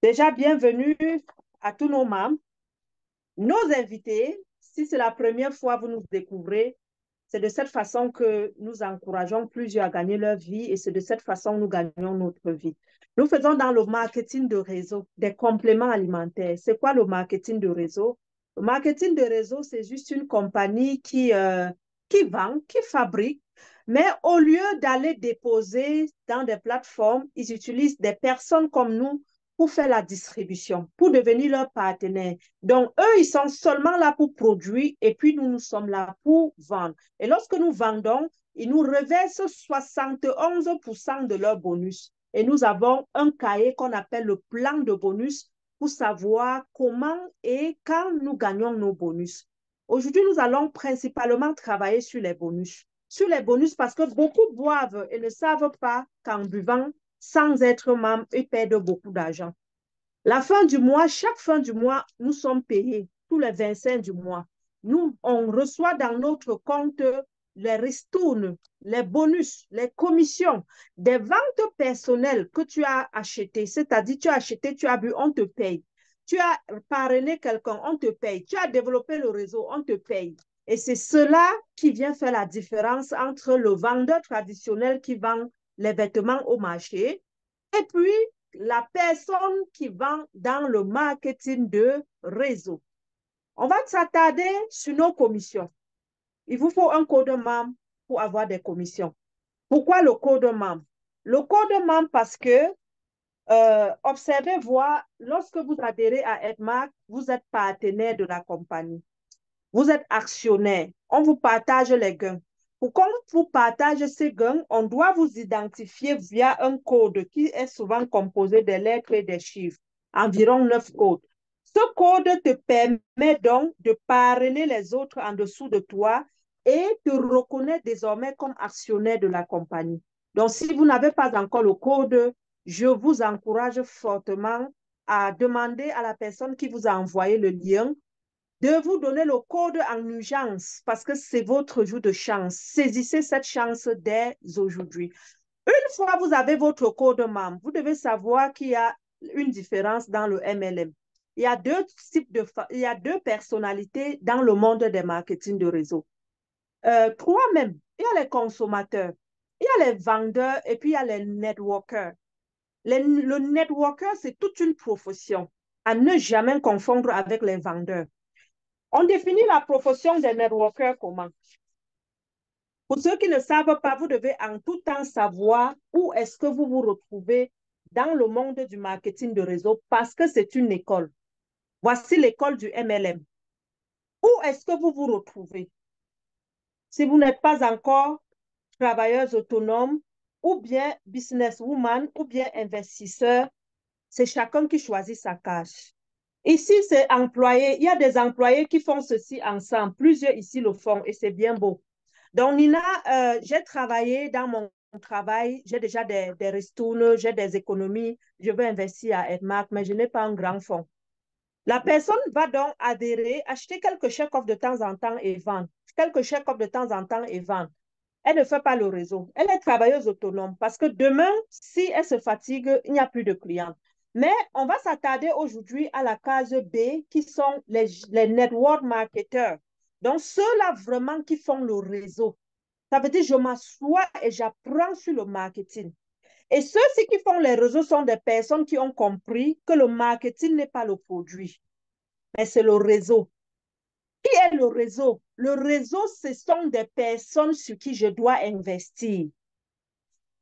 Déjà, bienvenue à tous nos membres. Nos invités, si c'est la première fois que vous nous découvrez, c'est de cette façon que nous encourageons plusieurs à gagner leur vie et c'est de cette façon que nous gagnons notre vie. Nous faisons dans le marketing de réseau des compléments alimentaires. C'est quoi le marketing de réseau? Le marketing de réseau, c'est juste une compagnie qui, euh, qui vend, qui fabrique, mais au lieu d'aller déposer dans des plateformes, ils utilisent des personnes comme nous pour faire la distribution, pour devenir leur partenaire. Donc, eux, ils sont seulement là pour produire et puis nous, nous sommes là pour vendre. Et lorsque nous vendons, ils nous reversent 71% de leur bonus. Et nous avons un cahier qu'on appelle le plan de bonus pour savoir comment et quand nous gagnons nos bonus. Aujourd'hui, nous allons principalement travailler sur les bonus. Sur les bonus parce que beaucoup boivent et ne savent pas qu'en buvant, sans être membre et perdent beaucoup d'argent. La fin du mois, chaque fin du mois, nous sommes payés tous les 25 du mois. Nous, on reçoit dans notre compte les ristournes, les bonus, les commissions, des ventes personnelles que tu as achetées. C'est-à-dire, tu as acheté, tu as bu, on te paye. Tu as parrainé quelqu'un, on te paye. Tu as développé le réseau, on te paye. Et c'est cela qui vient faire la différence entre le vendeur traditionnel qui vend les vêtements au marché et puis la personne qui vend dans le marketing de réseau. On va s'attarder sur nos commissions. Il vous faut un code membre pour avoir des commissions. Pourquoi le code membre? Le code membre parce que, euh, observez, voir, lorsque vous adhérez à Edmark, vous êtes partenaire de la compagnie. Vous êtes actionnaire. On vous partage les gains. Pour qu'on vous partage ces gains, on doit vous identifier via un code qui est souvent composé de lettres et des chiffres, environ neuf codes. Ce code te permet donc de parrainer les autres en dessous de toi et te reconnaître désormais comme actionnaire de la compagnie. Donc, si vous n'avez pas encore le code, je vous encourage fortement à demander à la personne qui vous a envoyé le lien de vous donner le code en urgence parce que c'est votre jour de chance. Saisissez cette chance dès aujourd'hui. Une fois vous avez votre code membre, vous devez savoir qu'il y a une différence dans le MLM. Il y a deux types de, il y a deux personnalités dans le monde des marketing de réseau. Euh, trois même. Il y a les consommateurs, il y a les vendeurs et puis il y a les networkers. le networker, c'est toute une profession à ne jamais confondre avec les vendeurs. On définit la profession des networkers comment? Pour ceux qui ne savent pas, vous devez en tout temps savoir où est-ce que vous vous retrouvez dans le monde du marketing de réseau parce que c'est une école. Voici l'école du MLM. Où est-ce que vous vous retrouvez? Si vous n'êtes pas encore travailleuse autonome ou bien businesswoman ou bien investisseur, c'est chacun qui choisit sa cage. Ici, c'est employé. Il y a des employés qui font ceci ensemble. Plusieurs ici le font et c'est bien beau. Donc, Nina, euh, j'ai travaillé dans mon travail. J'ai déjà des, des j'ai des économies. Je veux investir à Edmark, mais je n'ai pas un grand fonds. La personne va donc adhérer, acheter quelques chèques-offres de temps en temps et vendre. Quelques chèques-offres de temps en temps et vendre. Elle ne fait pas le réseau. Elle est travailleuse autonome parce que demain, si elle se fatigue, il n'y a plus de clients. Mais on va s'attarder aujourd'hui à la case B, qui sont les, les network marketeurs. Donc, ceux-là vraiment qui font le réseau. Ça veut dire, je m'assois et j'apprends sur le marketing. Et ceux-ci qui font les réseaux sont des personnes qui ont compris que le marketing n'est pas le produit, mais c'est le réseau. Qui est le réseau? Le réseau, ce sont des personnes sur qui je dois investir.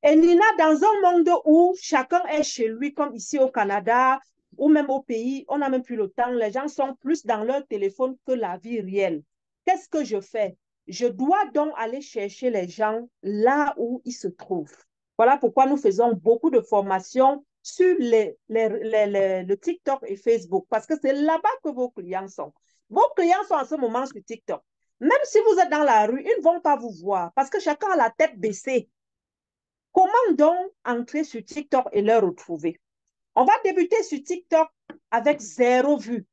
Et Nina, dans un monde où chacun est chez lui, comme ici au Canada ou même au pays, on n'a même plus le temps, les gens sont plus dans leur téléphone que la vie réelle. Qu'est-ce que je fais? Je dois donc aller chercher les gens là où ils se trouvent. Voilà pourquoi nous faisons beaucoup de formations sur le TikTok et Facebook, parce que c'est là-bas que vos clients sont. Vos clients sont en ce moment sur TikTok. Même si vous êtes dans la rue, ils ne vont pas vous voir parce que chacun a la tête baissée. Comment donc entrer sur TikTok et le retrouver? On va débuter sur TikTok avec zéro vue.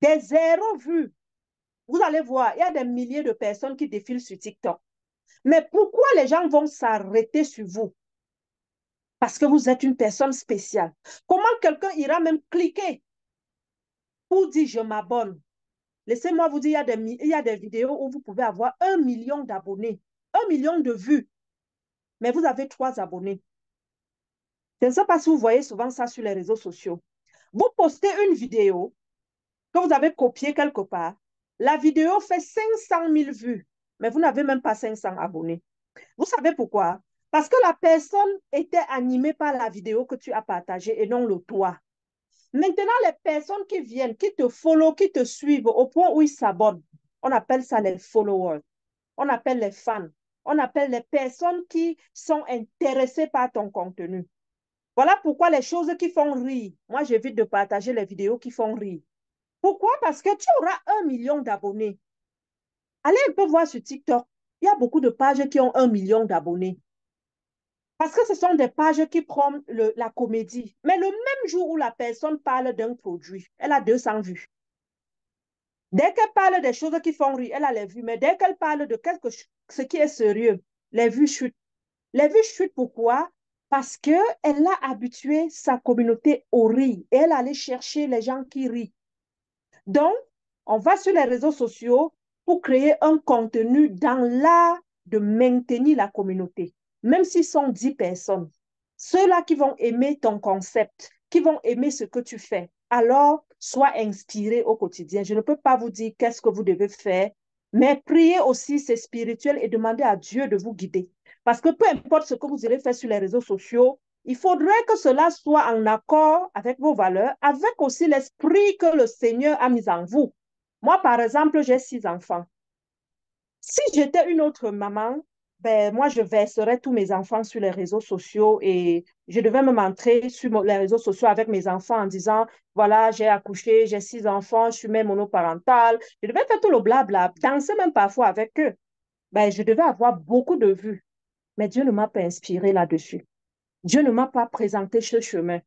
Des zéro vues. Vous allez voir, il y a des milliers de personnes qui défilent sur TikTok. Mais pourquoi les gens vont s'arrêter sur vous? parce que vous êtes une personne spéciale. Comment quelqu'un ira même cliquer pour dire je m'abonne Laissez-moi vous dire, il y, a des, il y a des vidéos où vous pouvez avoir un million d'abonnés, un million de vues, mais vous avez trois abonnés. Je ne sais pas si vous voyez souvent ça sur les réseaux sociaux. Vous postez une vidéo que vous avez copiée quelque part. La vidéo fait 500 000 vues, mais vous n'avez même pas 500 abonnés. Vous savez pourquoi? Parce que la personne était animée par la vidéo que tu as partagée et non le toi. Maintenant, les personnes qui viennent, qui te follow, qui te suivent au point où ils s'abonnent, on appelle ça les followers. On appelle les fans. On appelle les personnes qui sont intéressées par ton contenu. Voilà pourquoi les choses qui font rire, moi j'évite de partager les vidéos qui font rire. Pourquoi? Parce que tu auras un million d'abonnés. Allez un peu voir sur TikTok. Il y a beaucoup de pages qui ont un million d'abonnés. Parce que ce sont des pages qui prennent la comédie. Mais le même jour où la personne parle d'un produit, elle a 200 vues. Dès qu'elle parle des choses qui font rire, elle a les vues. Mais dès qu'elle parle de quelque ce qui est sérieux, les vues chutent. Les vues chutent pourquoi? Parce qu'elle a habitué sa communauté au rire et elle allait chercher les gens qui rient. Donc, on va sur les réseaux sociaux pour créer un contenu dans l'art de maintenir la communauté même s'ils sont dix personnes, ceux-là qui vont aimer ton concept, qui vont aimer ce que tu fais, alors sois inspiré au quotidien. Je ne peux pas vous dire qu'est-ce que vous devez faire, mais prier aussi, c'est spirituel et demander à Dieu de vous guider. Parce que peu importe ce que vous allez faire sur les réseaux sociaux, il faudrait que cela soit en accord avec vos valeurs, avec aussi l'esprit que le Seigneur a mis en vous. Moi, par exemple, j'ai six enfants. Si j'étais une autre maman, ben, moi, je verserais tous mes enfants sur les réseaux sociaux et je devais me montrer sur les réseaux sociaux avec mes enfants en disant, voilà, j'ai accouché, j'ai six enfants, je suis même monoparentale. Je devais faire tout le blabla, danser même parfois avec eux. Ben, je devais avoir beaucoup de vues. Mais Dieu ne m'a pas inspiré là-dessus. Dieu ne m'a pas présenté ce chemin.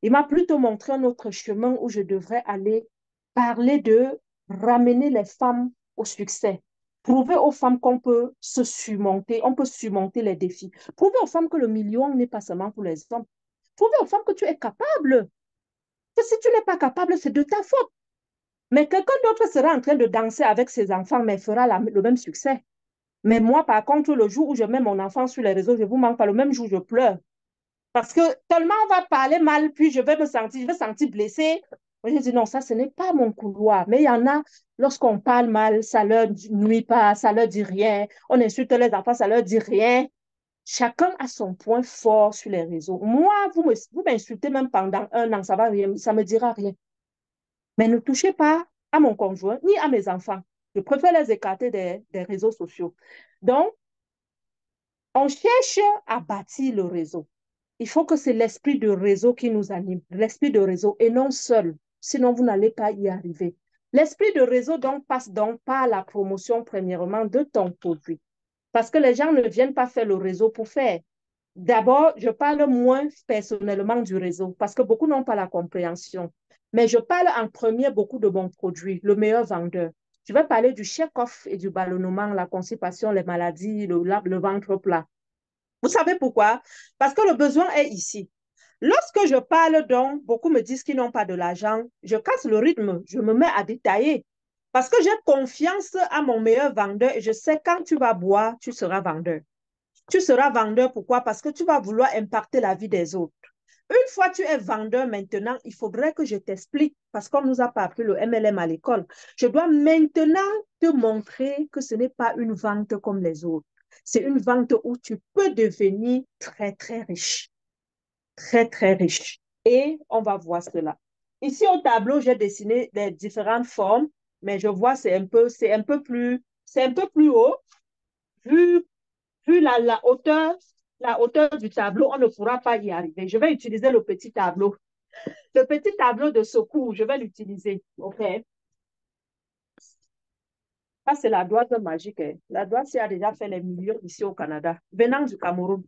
Il m'a plutôt montré un autre chemin où je devrais aller parler de ramener les femmes au succès, Prouver aux femmes qu'on peut se surmonter, on peut surmonter les défis. Prouver aux femmes que le million n'est pas seulement pour les hommes. Prouver aux femmes que tu es capable. Que si tu n'es pas capable, c'est de ta faute. Mais quelqu'un d'autre sera en train de danser avec ses enfants, mais fera le même succès. Mais moi, par contre, le jour où je mets mon enfant sur les réseaux, je vous manque pas, le même jour, je pleure. Parce que tellement on va parler mal, puis je vais me sentir, je vais me sentir blessée, j'ai dit non, ça, ce n'est pas mon couloir. Mais il y en a, lorsqu'on parle mal, ça leur nuit pas, ça leur dit rien. On insulte les enfants, ça leur dit rien. Chacun a son point fort sur les réseaux. Moi, vous m'insultez même pendant un an, ça va rien, ça me dira rien. Mais ne touchez pas à mon conjoint ni à mes enfants. Je préfère les écarter des réseaux sociaux. Donc, on cherche à bâtir le réseau. Il faut que c'est l'esprit de réseau qui nous anime, l'esprit de réseau et non seul sinon vous n'allez pas y arriver. L'esprit de réseau donc passe donc par la promotion premièrement de ton produit. Parce que les gens ne viennent pas faire le réseau pour faire. D'abord, je parle moins personnellement du réseau parce que beaucoup n'ont pas la compréhension. Mais je parle en premier beaucoup de mon produit, le meilleur vendeur. Je vais parler du check-off et du ballonnement, la constipation, les maladies, le, le ventre plat. Vous savez pourquoi? Parce que le besoin est ici. Lorsque je parle donc, beaucoup me disent qu'ils n'ont pas de l'argent. Je casse le rythme, je me mets à détailler. Parce que j'ai confiance à mon meilleur vendeur et je sais quand tu vas boire, tu seras vendeur. Tu seras vendeur, pourquoi? Parce que tu vas vouloir impacter la vie des autres. Une fois tu es vendeur maintenant, il faudrait que je t'explique, parce qu'on ne nous a pas appris le MLM à l'école. Je dois maintenant te montrer que ce n'est pas une vente comme les autres. C'est une vente où tu peux devenir très, très riche très, très riche. Et on va voir cela. Ici, au tableau, j'ai dessiné les différentes formes, mais je vois c'est un peu, c'est un peu plus, c'est un peu plus haut. Vu, vu la, la hauteur, la hauteur du tableau, on ne pourra pas y arriver. Je vais utiliser le petit tableau. Le petit tableau de secours, je vais l'utiliser. OK? Ça, c'est la droite magique. Hein. La droite, a déjà fait les millions ici au Canada, venant du Cameroun.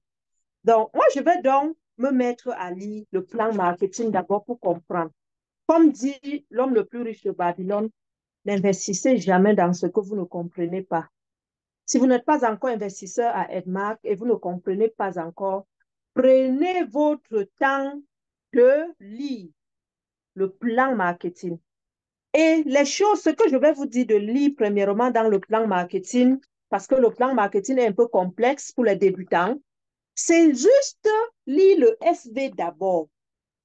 Donc, moi, je vais donc me mettre à lire le plan marketing d'abord pour comprendre. Comme dit l'homme le plus riche de Babylone, n'investissez jamais dans ce que vous ne comprenez pas. Si vous n'êtes pas encore investisseur à Edmark et vous ne comprenez pas encore prenez votre temps de lire le plan marketing. Et les choses, ce que je vais vous dire de lire premièrement dans le plan marketing, parce que le plan marketing est un peu complexe pour les débutants, c'est juste lire le SV d'abord.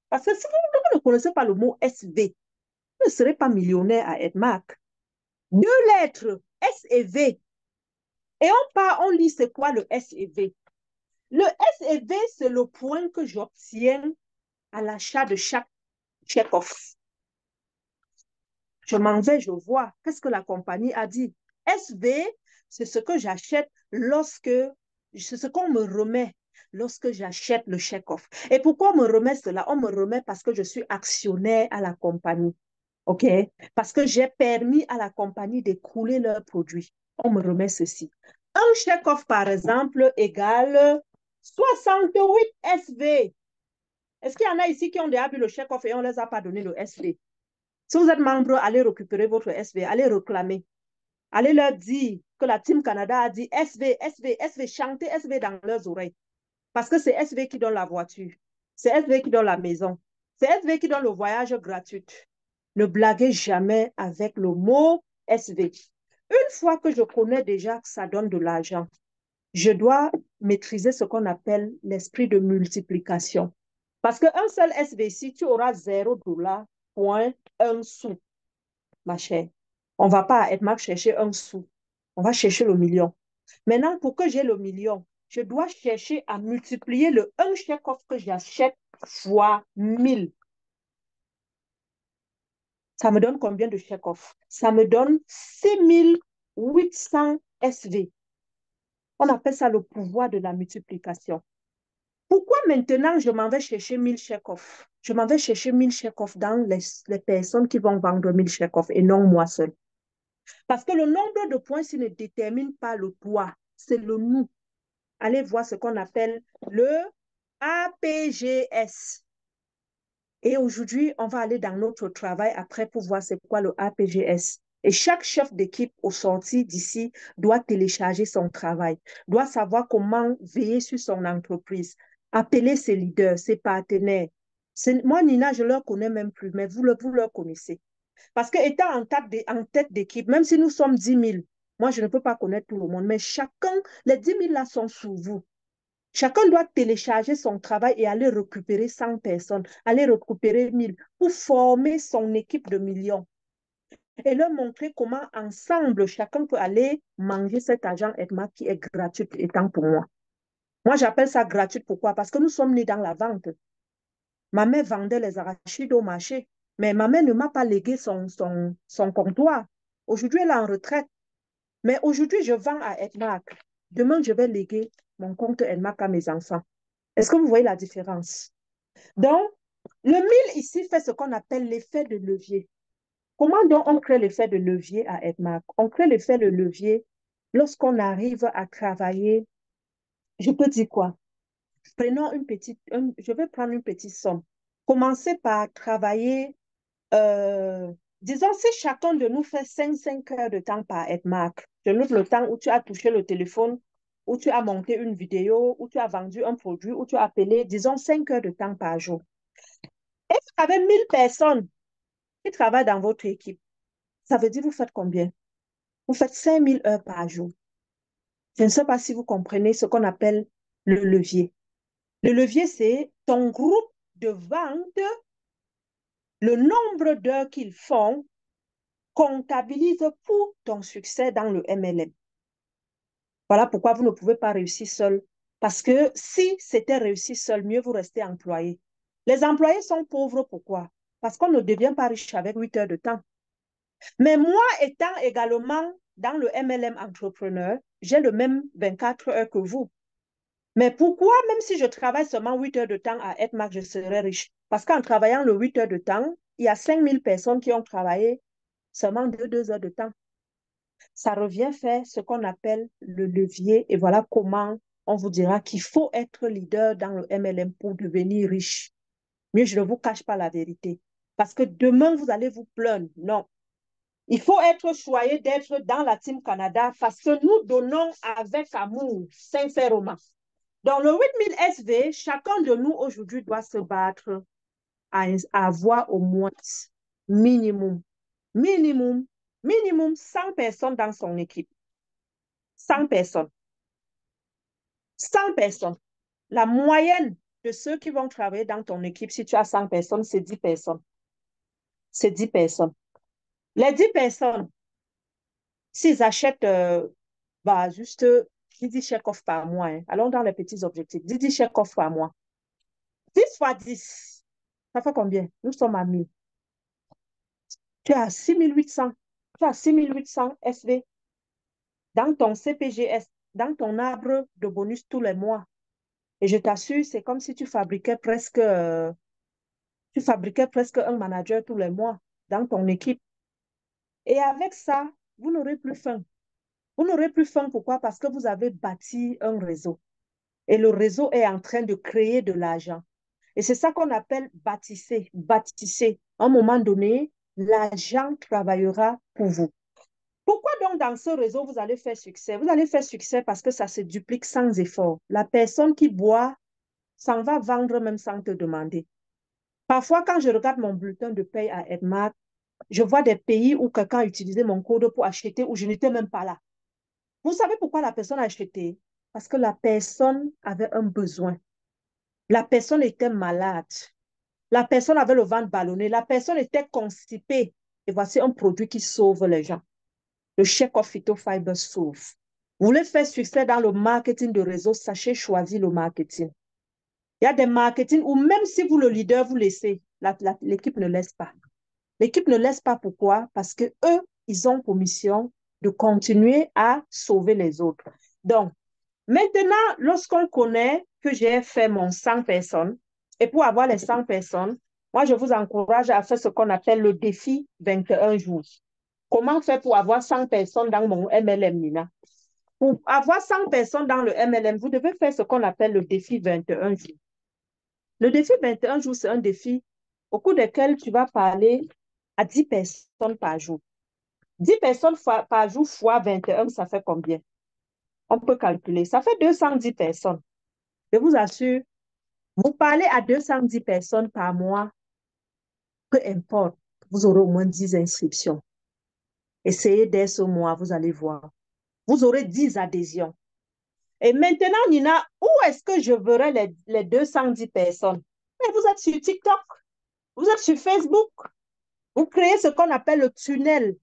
Parce que si vous ne connaissez pas le mot SV, vous ne serez pas millionnaire à Edmark. Deux lettres, S et V. Et on on lit c'est quoi le S et V. Le S et V, c'est le point que j'obtiens à l'achat de chaque check-off. Je m'en vais, je vois. Qu'est-ce que la compagnie a dit? SV, c'est ce que j'achète lorsque, c'est ce qu'on me remet lorsque j'achète le check-off. Et pourquoi on me remet cela? On me remet parce que je suis actionnaire à la compagnie. OK? Parce que j'ai permis à la compagnie d'écouler leurs produits. On me remet ceci. Un check-off, par exemple, égale 68 SV. Est-ce qu'il y en a ici qui ont déjà vu le check-off et on ne les a pas donné le SV? Si vous êtes membre, allez récupérer votre SV, allez réclamer. Allez leur dire que la Team Canada a dit SV, SV, SV, chantez SV dans leurs oreilles. Parce que c'est SV qui donne la voiture. C'est SV qui donne la maison. C'est SV qui donne le voyage gratuit. Ne blaguez jamais avec le mot SV. Une fois que je connais déjà que ça donne de l'argent, je dois maîtriser ce qu'on appelle l'esprit de multiplication. Parce qu'un seul SVC, tu auras 0 dollar, point, un sou. Ma chère, on ne va pas à Edmark chercher un sou. On va chercher le million. Maintenant, pour que j'ai le million, je dois chercher à multiplier le un chèque-off que j'achète fois 1000. Ça me donne combien de chèques-off? Ça me donne 6800 SV. On appelle ça le pouvoir de la multiplication. Pourquoi maintenant je m'en vais chercher 1000 chèques-off? Je m'en vais chercher 1000 chèques-off dans les, les, personnes qui vont vendre 1000 chèques-off et non moi seul. Parce que le nombre de points, ne détermine pas le poids, c'est le nous. Allez voir ce qu'on appelle le APGS. Et aujourd'hui, on va aller dans notre travail après pour voir c'est quoi le APGS. Et chaque chef d'équipe au sorti d'ici doit télécharger son travail, doit savoir comment veiller sur son entreprise, appeler ses leaders, ses partenaires. Moi, Nina, je ne leur connais même plus, mais vous, vous leur connaissez. Parce que étant en tête d'équipe, même si nous sommes 10 000, moi, je ne peux pas connaître tout le monde, mais chacun, les 10 000 là sont sous vous. Chacun doit télécharger son travail et aller récupérer 100 personnes, aller récupérer 1000 pour former son équipe de millions et leur montrer comment ensemble chacun peut aller manger cet argent Edma qui est gratuit étant pour moi. Moi, j'appelle ça gratuit. Pourquoi? Parce que nous sommes nés dans la vente. Ma mère vendait les arachides au marché, mais ma mère ne m'a pas légué son, son, son comptoir. Aujourd'hui, elle est en retraite. Mais aujourd'hui, je vends à Edmark. Demain, je vais léguer mon compte Edmark à mes enfants. Est-ce que vous voyez la différence? Donc, le mille ici fait ce qu'on appelle l'effet de levier. Comment donc on crée l'effet de levier à Edmark? On crée l'effet de levier lorsqu'on arrive à travailler, je peux dire quoi? Prenons une petite, je vais prendre une petite somme. Commencez par travailler, euh, disons, si chacun de nous fait 5, heures de temps par Edmark, je note le temps où tu as touché le téléphone, où tu as monté une vidéo, où tu as vendu un produit, où tu as appelé, disons, 5 heures de temps par jour. Et vous avez 1000 personnes qui travaillent dans votre équipe, ça veut dire vous faites combien? Vous faites 5000 heures par jour. Je ne sais pas si vous comprenez ce qu'on appelle le levier. Le levier, c'est ton groupe de vente, le nombre d'heures qu'ils font comptabilise pour ton succès dans le MLM. Voilà pourquoi vous ne pouvez pas réussir seul. Parce que si c'était réussi seul, mieux vous restez employé. Les employés sont pauvres, pourquoi? Parce qu'on ne devient pas riche avec 8 heures de temps. Mais moi, étant également dans le MLM entrepreneur, j'ai le même 24 heures que vous. Mais pourquoi, même si je travaille seulement 8 heures de temps à Edmark, je serai riche? Parce qu'en travaillant le 8 heures de temps, il y a 5000 personnes qui ont travaillé seulement 2, heures de temps. Ça revient faire ce qu'on appelle le levier et voilà comment on vous dira qu'il faut être leader dans le MLM pour devenir riche. Mais je ne vous cache pas la vérité. Parce que demain, vous allez vous plaindre. Non. Il faut être choyé d'être dans la Team Canada parce que nous donnons avec amour, sincèrement. Dans le 8000 SV, chacun de nous aujourd'hui doit se battre à, avoir au moins minimum, minimum, minimum 100 personnes dans son équipe. 100 personnes. 100 personnes. La moyenne de ceux qui vont travailler dans ton équipe, si tu as 100 personnes, c'est 10 personnes. C'est 10 personnes. Les 10 personnes, s'ils achètent euh, bah, juste 10 chèques off par mois, hein. allons dans les petits objectifs, 10 chèques off par mois. 10 fois 10, ça fait combien? Nous sommes à 1000. Tu as 6800. Tu as 6800 SV dans ton CPGS, dans ton arbre de bonus tous les mois. Et je t'assure, c'est comme si tu fabriquais presque, euh, tu fabriquais presque un manager tous les mois dans ton équipe. Et avec ça, vous n'aurez plus faim. Vous n'aurez plus faim, pourquoi? Parce que vous avez bâti un réseau. Et le réseau est en train de créer de l'argent. Et c'est ça qu'on appelle bâtisser, bâtisser. À un moment donné, l'argent travaillera pour vous. Pourquoi donc dans ce réseau, vous allez faire succès? Vous allez faire succès parce que ça se duplique sans effort. La personne qui boit s'en va vendre même sans te demander. Parfois, quand je regarde mon bulletin de paye à Edmar, je vois des pays où quelqu'un a utilisé mon code pour acheter où je n'étais même pas là. Vous savez pourquoi la personne a acheté? Parce que la personne avait un besoin. La personne était malade. La personne avait le ventre ballonné. La personne était constipée. Et voici un produit qui sauve les gens le chèque of Phytofiber sauve. Vous voulez faire succès dans le marketing de réseau, sachez choisir le marketing. Il y a des marketing où même si vous, le leader, vous laissez, l'équipe ne laisse pas. L'équipe ne laisse pas pourquoi? Parce que eux, ils ont pour mission de continuer à sauver les autres. Donc, maintenant, lorsqu'on connaît que j'ai fait mon 100 personnes, et pour avoir les 100 personnes, moi, je vous encourage à faire ce qu'on appelle le défi 21 jours. Comment faire pour avoir 100 personnes dans mon MLM, Nina? Pour avoir 100 personnes dans le MLM, vous devez faire ce qu'on appelle le défi 21 jours. Le défi 21 jours, c'est un défi au cours duquel tu vas parler à 10 personnes par jour. 10 personnes par jour fois 21, ça fait combien? On peut calculer. Ça fait 210 personnes. Je vous assure, vous parlez à 210 personnes par mois, peu importe, vous aurez au moins 10 inscriptions. Essayez dès ce mois, vous allez voir. Vous aurez 10 adhésions. Et maintenant, Nina, où est-ce que je verrai les, les 210 personnes? Vous êtes sur TikTok, vous êtes sur Facebook. Vous créez ce qu'on appelle le tunnel,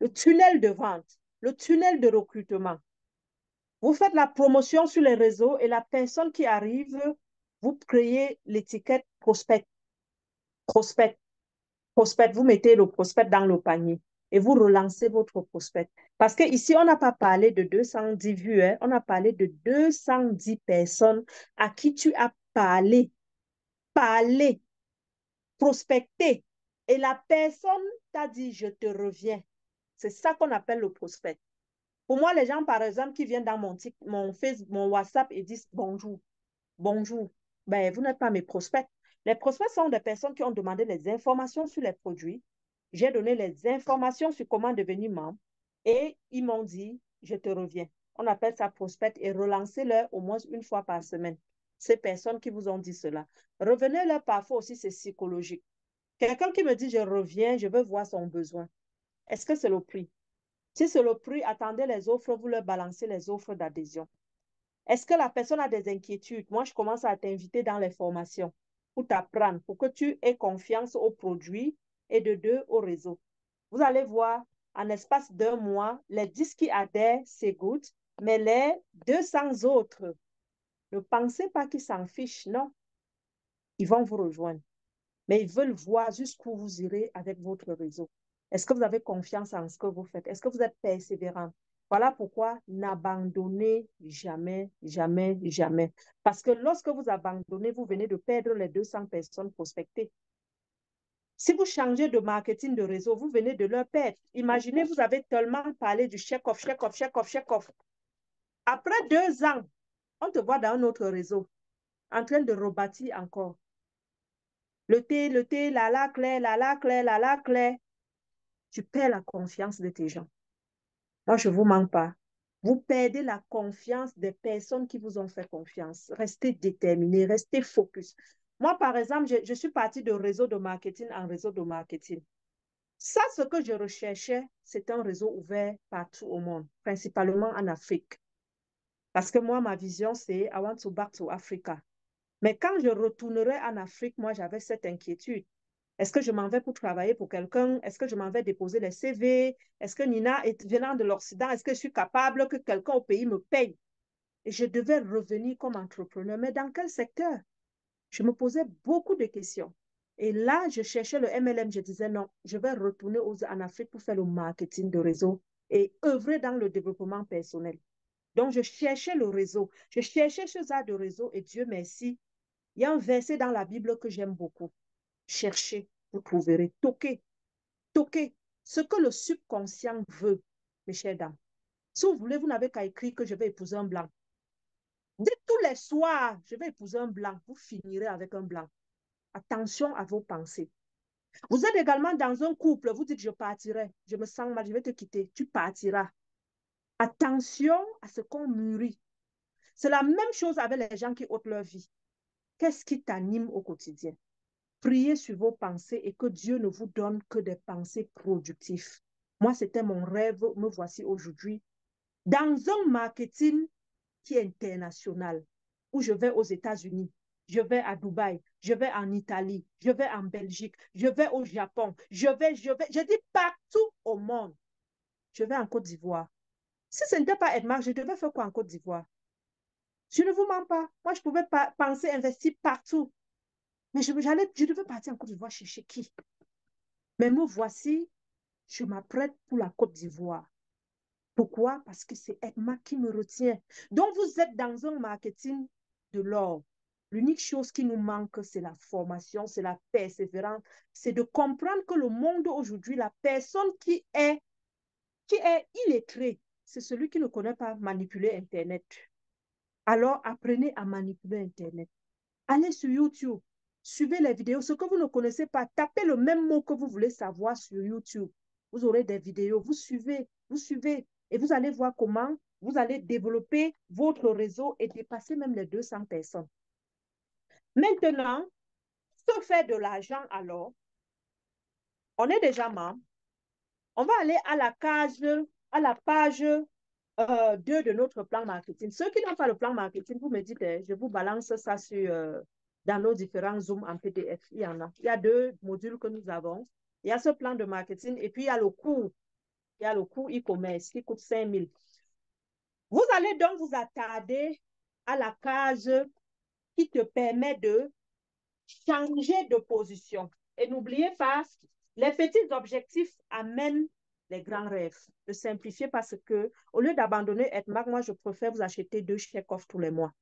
le tunnel de vente, le tunnel de recrutement. Vous faites la promotion sur les réseaux et la personne qui arrive, vous créez l'étiquette prospect. Prospect. Prospect, vous mettez le prospect dans le panier et vous relancez votre prospect. Parce qu'ici, on n'a pas parlé de 210 vues, hein. on a parlé de 210 personnes à qui tu as parlé, parlé, prospecté. Et la personne t'a dit, je te reviens. C'est ça qu'on appelle le prospect. Pour moi, les gens, par exemple, qui viennent dans mon, mon, Facebook, mon WhatsApp et disent bonjour, bonjour, ben, vous n'êtes pas mes prospects. Les prospects sont des personnes qui ont demandé des informations sur les produits, j'ai donné les informations sur comment devenir membre et ils m'ont dit, je te reviens. On appelle ça prospect et relancez-leur au moins une fois par semaine. Ces personnes qui vous ont dit cela. Revenez-leur parfois aussi, c'est psychologique. Quelqu'un qui me dit, je reviens, je veux voir son besoin. Est-ce que c'est le prix? Si c'est le prix, attendez les offres, vous leur balancez les offres d'adhésion. Est-ce que la personne a des inquiétudes? Moi, je commence à t'inviter dans les formations pour t'apprendre, pour que tu aies confiance au produit et de deux au réseau. Vous allez voir, en espace d'un mois, les 10 qui adhèrent s'égouttent, mais les 200 autres, ne pensez pas qu'ils s'en fichent, non. Ils vont vous rejoindre. Mais ils veulent voir jusqu'où vous irez avec votre réseau. Est-ce que vous avez confiance en ce que vous faites? Est-ce que vous êtes persévérant? Voilà pourquoi n'abandonnez jamais, jamais, jamais. Parce que lorsque vous abandonnez, vous venez de perdre les 200 personnes prospectées. Si vous changez de marketing de réseau, vous venez de leur perdre. Imaginez, vous avez tellement parlé du check-off, check-off, check-off, check-off. Après deux ans, on te voit dans un autre réseau, en train de rebâtir encore. Le thé, le thé, la la claire, la la claire, la la claire. Tu perds la confiance de tes gens. Moi, je ne vous manque pas. Vous perdez la confiance des personnes qui vous ont fait confiance. Restez déterminés, restez focus. Moi, par exemple, je, je suis partie de réseau de marketing en réseau de marketing. Ça, ce que je recherchais, c'est un réseau ouvert partout au monde, principalement en Afrique. Parce que moi, ma vision, c'est I want to back to Africa. Mais quand je retournerai en Afrique, moi, j'avais cette inquiétude. Est-ce que je m'en vais pour travailler pour quelqu'un? Est-ce que je m'en vais déposer les CV? Est-ce que Nina, est venant de l'Occident, est-ce que je suis capable que quelqu'un au pays me paye? Et je devais revenir comme entrepreneur. Mais dans quel secteur? Je me posais beaucoup de questions. Et là, je cherchais le MLM. Je disais non, je vais retourner en Afrique pour faire le marketing de réseau et œuvrer dans le développement personnel. Donc, je cherchais le réseau. Je cherchais ce genre de réseau et Dieu merci. Il y a un verset dans la Bible que j'aime beaucoup. Cherchez, vous trouverez. Toquez, toquez. Ce que le subconscient veut, mes chers dames. Si vous voulez, vous n'avez qu'à écrire que je vais épouser un blanc. Dites tous les soirs, je vais épouser un blanc. Vous finirez avec un blanc. Attention à vos pensées. Vous êtes également dans un couple, vous dites je partirai, je me sens mal, je vais te quitter, tu partiras. Attention à ce qu'on mûrit. C'est la même chose avec les gens qui ôtent leur vie. Qu'est-ce qui t'anime au quotidien? Priez sur vos pensées et que Dieu ne vous donne que des pensées productives. Moi, c'était mon rêve, me voici aujourd'hui dans un marketing qui est international, où je vais aux États-Unis, je vais à Dubaï, je vais en Italie, je vais en Belgique, je vais au Japon, je vais, je vais, je dis partout au monde. Je vais en Côte d'Ivoire. Si ce n'était pas Edmar, je devais faire quoi en Côte d'Ivoire? Je ne vous mens pas. Moi, je pouvais pas penser investir partout. Mais je, je devais partir en Côte d'Ivoire chercher qui? Mais me voici, je m'apprête pour la Côte d'Ivoire. Pourquoi? Parce que c'est Edmar qui me retient. Donc, vous êtes dans un marketing de l'or. L'unique chose qui nous manque, c'est la formation, c'est la persévérance, c'est de comprendre que le monde aujourd'hui, la personne qui est, qui est illettrée, c'est celui qui ne connaît pas manipuler Internet. Alors, apprenez à manipuler Internet. Allez sur YouTube, suivez les vidéos. Ce que vous ne connaissez pas, tapez le même mot que vous voulez savoir sur YouTube. Vous aurez des vidéos, vous suivez, vous suivez, et vous allez voir comment vous allez développer votre réseau et dépasser même les 200 personnes. Maintenant, se faire de l'argent alors, on est déjà membre. On va aller à la à la page 2 euh, de notre plan marketing. Ceux qui n'ont pas le plan marketing, vous me dites, eh, je vous balance ça sur, euh, dans nos différents Zoom en PDF. Il y en a. Il y a deux modules que nous avons. Il y a ce plan de marketing et puis il y a le cours. Il y a le cours e-commerce qui coûte 5 000. Vous allez donc vous attarder à la case qui te permet de changer de position. Et n'oubliez pas, les petits objectifs amènent les grands rêves. De simplifier parce que, au lieu d'abandonner Edmark, moi, je préfère vous acheter deux chèques-off tous les mois.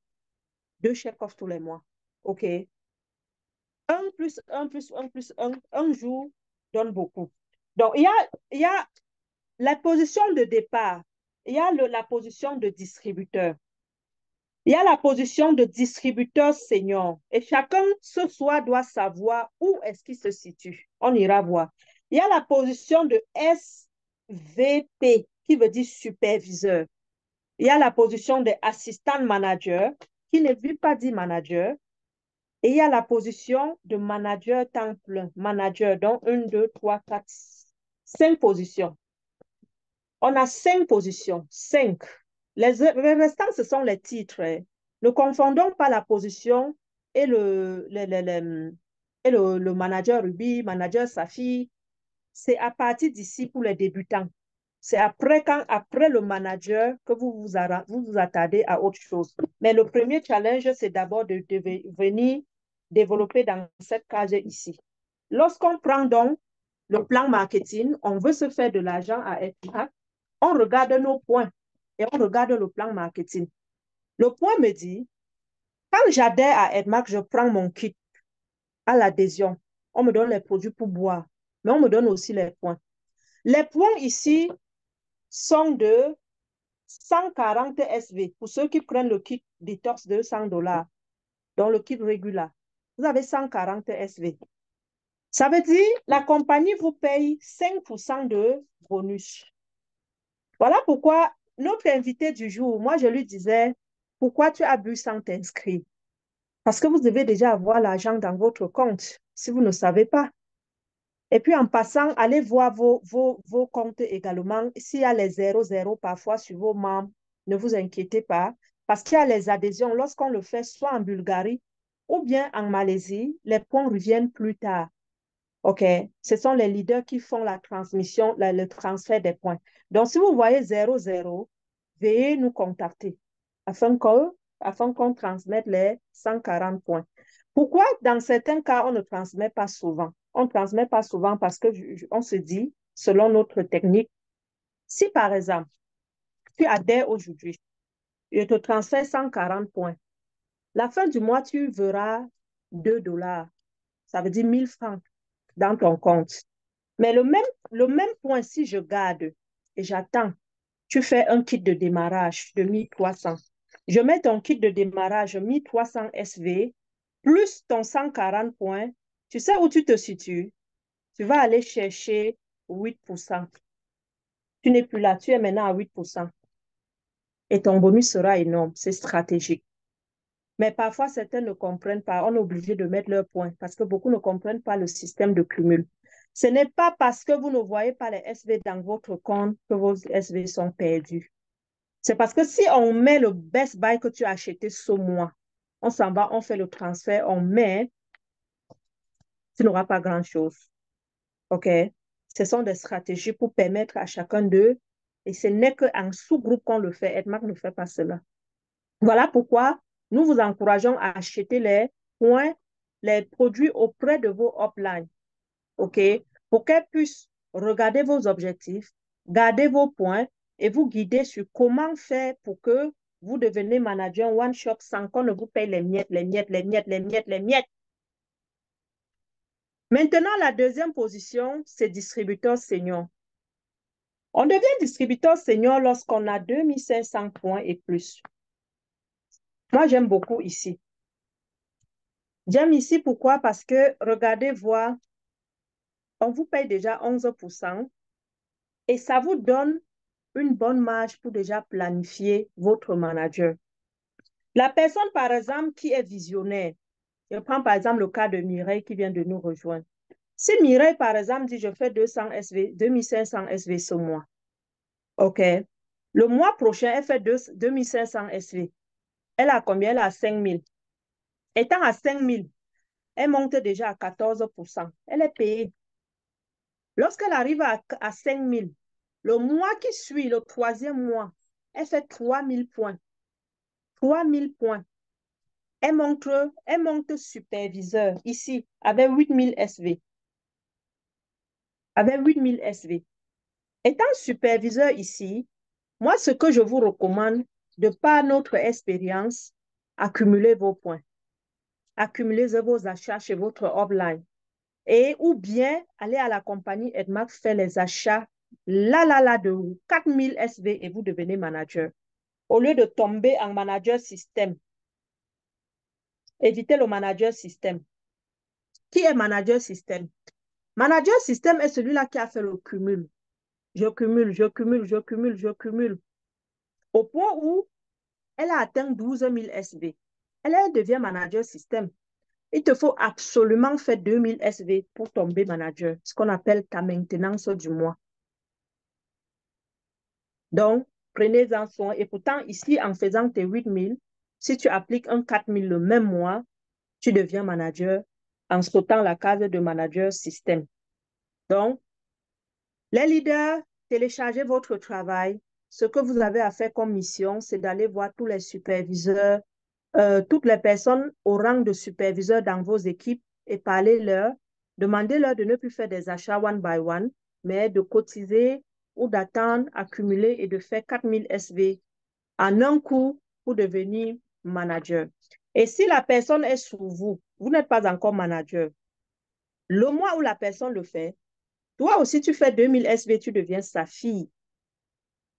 Deux chèques-off tous les mois. OK? Un plus un plus un plus un, un jour donne beaucoup. Donc, il y a, la position de départ, il y a la position de distributeur. Il y a la position de distributeur senior et chacun ce soir doit savoir où est-ce qu'il se situe. On ira voir. Il y a la position de SVP qui veut dire superviseur. Il y a la position de assistant manager qui ne veut pas dire manager. Et il y a la position de manager temps plein, manager, donc une, deux, trois, quatre, cinq positions. On a cinq positions, cinq. Les, restants, ce sont les titres. Hein. Ne confondons pas la position et le, le, et le, manager Ruby, manager Safi. C'est à partir d'ici pour les débutants. C'est après, après le manager que vous vous, vous vous attardez à autre chose. Mais le premier challenge, c'est d'abord de, de, venir développer dans cette case ici. Lorsqu'on prend donc le plan marketing, on veut se faire de l'argent à être on regarde nos points et on regarde le plan marketing. Le point me dit, quand j'adhère à Edmark, je prends mon kit à l'adhésion. On me donne les produits pour boire, mais on me donne aussi les points. Les points ici sont de 140 SV pour ceux qui prennent le kit detox de 100 dollars, dans le kit régulier. Vous avez 140 SV. Ça veut dire la compagnie vous paye 5% de bonus. Voilà pourquoi notre invité du jour, moi, je lui disais, pourquoi tu as bu sans t'inscrire? Parce que vous devez déjà avoir l'argent dans votre compte, si vous ne savez pas. Et puis, en passant, allez voir vos, vos, vos comptes également. S'il y a les 0-0 parfois sur vos membres, ne vous inquiétez pas, parce qu'il y a les adhésions. Lorsqu'on le fait soit en Bulgarie ou bien en Malaisie, les points reviennent plus tard. OK? Ce sont les leaders qui font la transmission, le transfert des points. Donc, si vous voyez 0-0, veuillez nous contacter afin qu'on afin qu'on transmette les 140 points. Pourquoi dans certains cas, on ne transmet pas souvent? On ne transmet pas souvent parce que on se dit, selon notre technique, si par exemple, tu adhères aujourd'hui, je te transfère 140 points. La fin du mois, tu verras 2 dollars. Ça veut dire 1000 francs dans ton compte. Mais le même, point, si je garde et j'attends, tu fais un kit de démarrage de 1300. Je mets ton kit de démarrage 1300 SV plus ton 140 points. Tu sais où tu te situes? Tu vas aller chercher 8%. Tu n'es plus là, tu es maintenant à 8%. Et ton bonus sera énorme, c'est stratégique. Mais parfois, certains ne comprennent pas. On est obligé de mettre leurs points parce que beaucoup ne comprennent pas le système de cumul. Ce n'est pas parce que vous ne voyez pas les SV dans votre compte que vos SV sont perdus. C'est parce que si on met le best buy que tu as acheté ce mois, on s'en va, on fait le transfert, on met, tu n'auras pas grand-chose. OK? Ce sont des stratégies pour permettre à chacun d'eux, et ce n'est qu'en sous-groupe qu'on le fait. Edmark ne fait pas cela. Voilà pourquoi nous vous encourageons à acheter les points, les produits auprès de vos uplines. OK? Pour qu'elles puissent regarder vos objectifs, garder vos points et vous guider sur comment faire pour que vous deveniez manager one shop sans qu'on ne vous paye les miettes, les miettes, les miettes, les miettes, les miettes. Maintenant, la deuxième position, c'est distributeur senior. On devient distributeur senior lorsqu'on a 2500 points et plus. Moi, j'aime beaucoup ici. J'aime ici pourquoi? Parce que, regardez voir, on vous paye déjà 11% et ça vous donne une bonne marge pour déjà planifier votre manager. La personne, par exemple, qui est visionnaire, je prends par exemple le cas de Mireille qui vient de nous rejoindre. Si Mireille, par exemple, dit je fais 200 SV, 2500 SV ce mois, OK. Le mois prochain, elle fait 2500 SV. Elle a combien? Elle a 5000. Étant à 5000, elle monte déjà à 14%. Elle est payée. Lorsqu'elle arrive à, à 5000, le mois qui suit, le troisième mois, elle fait 3000 points. 3000 points. Elle monte, elle monte superviseur ici avec 8000 SV. Avec 8000 SV. Étant superviseur ici, moi, ce que je vous recommande, de par notre expérience, accumuler vos points. Accumuler vos achats chez votre offline. Et ou bien aller à la compagnie Edmark faire les achats là, là, là, de 4000 SV et vous devenez manager. Au lieu de tomber en manager système, évitez le manager système. Qui est manager système? Manager système est celui-là qui a fait le cumul. Je cumule, je cumule, je cumule, je cumule. Au point où elle a atteint 12 000 SV. Elle, devient manager système. Il te faut absolument faire 2000 SV pour tomber manager, ce qu'on appelle ta maintenance du mois. Donc, prenez-en soin. Et pourtant, ici, en faisant tes 8000, si tu appliques un 4000 le même mois, tu deviens manager en sautant la case de manager système. Donc, les leaders, téléchargez votre travail. Ce que vous avez à faire comme mission, c'est d'aller voir tous les superviseurs, euh, toutes les personnes au rang de superviseur dans vos équipes et parler-leur, demandez-leur de ne plus faire des achats one by one, mais de cotiser ou d'attendre, accumuler et de faire 4000 SV en un coup pour devenir manager. Et si la personne est sous vous, vous n'êtes pas encore manager, le mois où la personne le fait, toi aussi tu fais 2000 SV, tu deviens sa fille.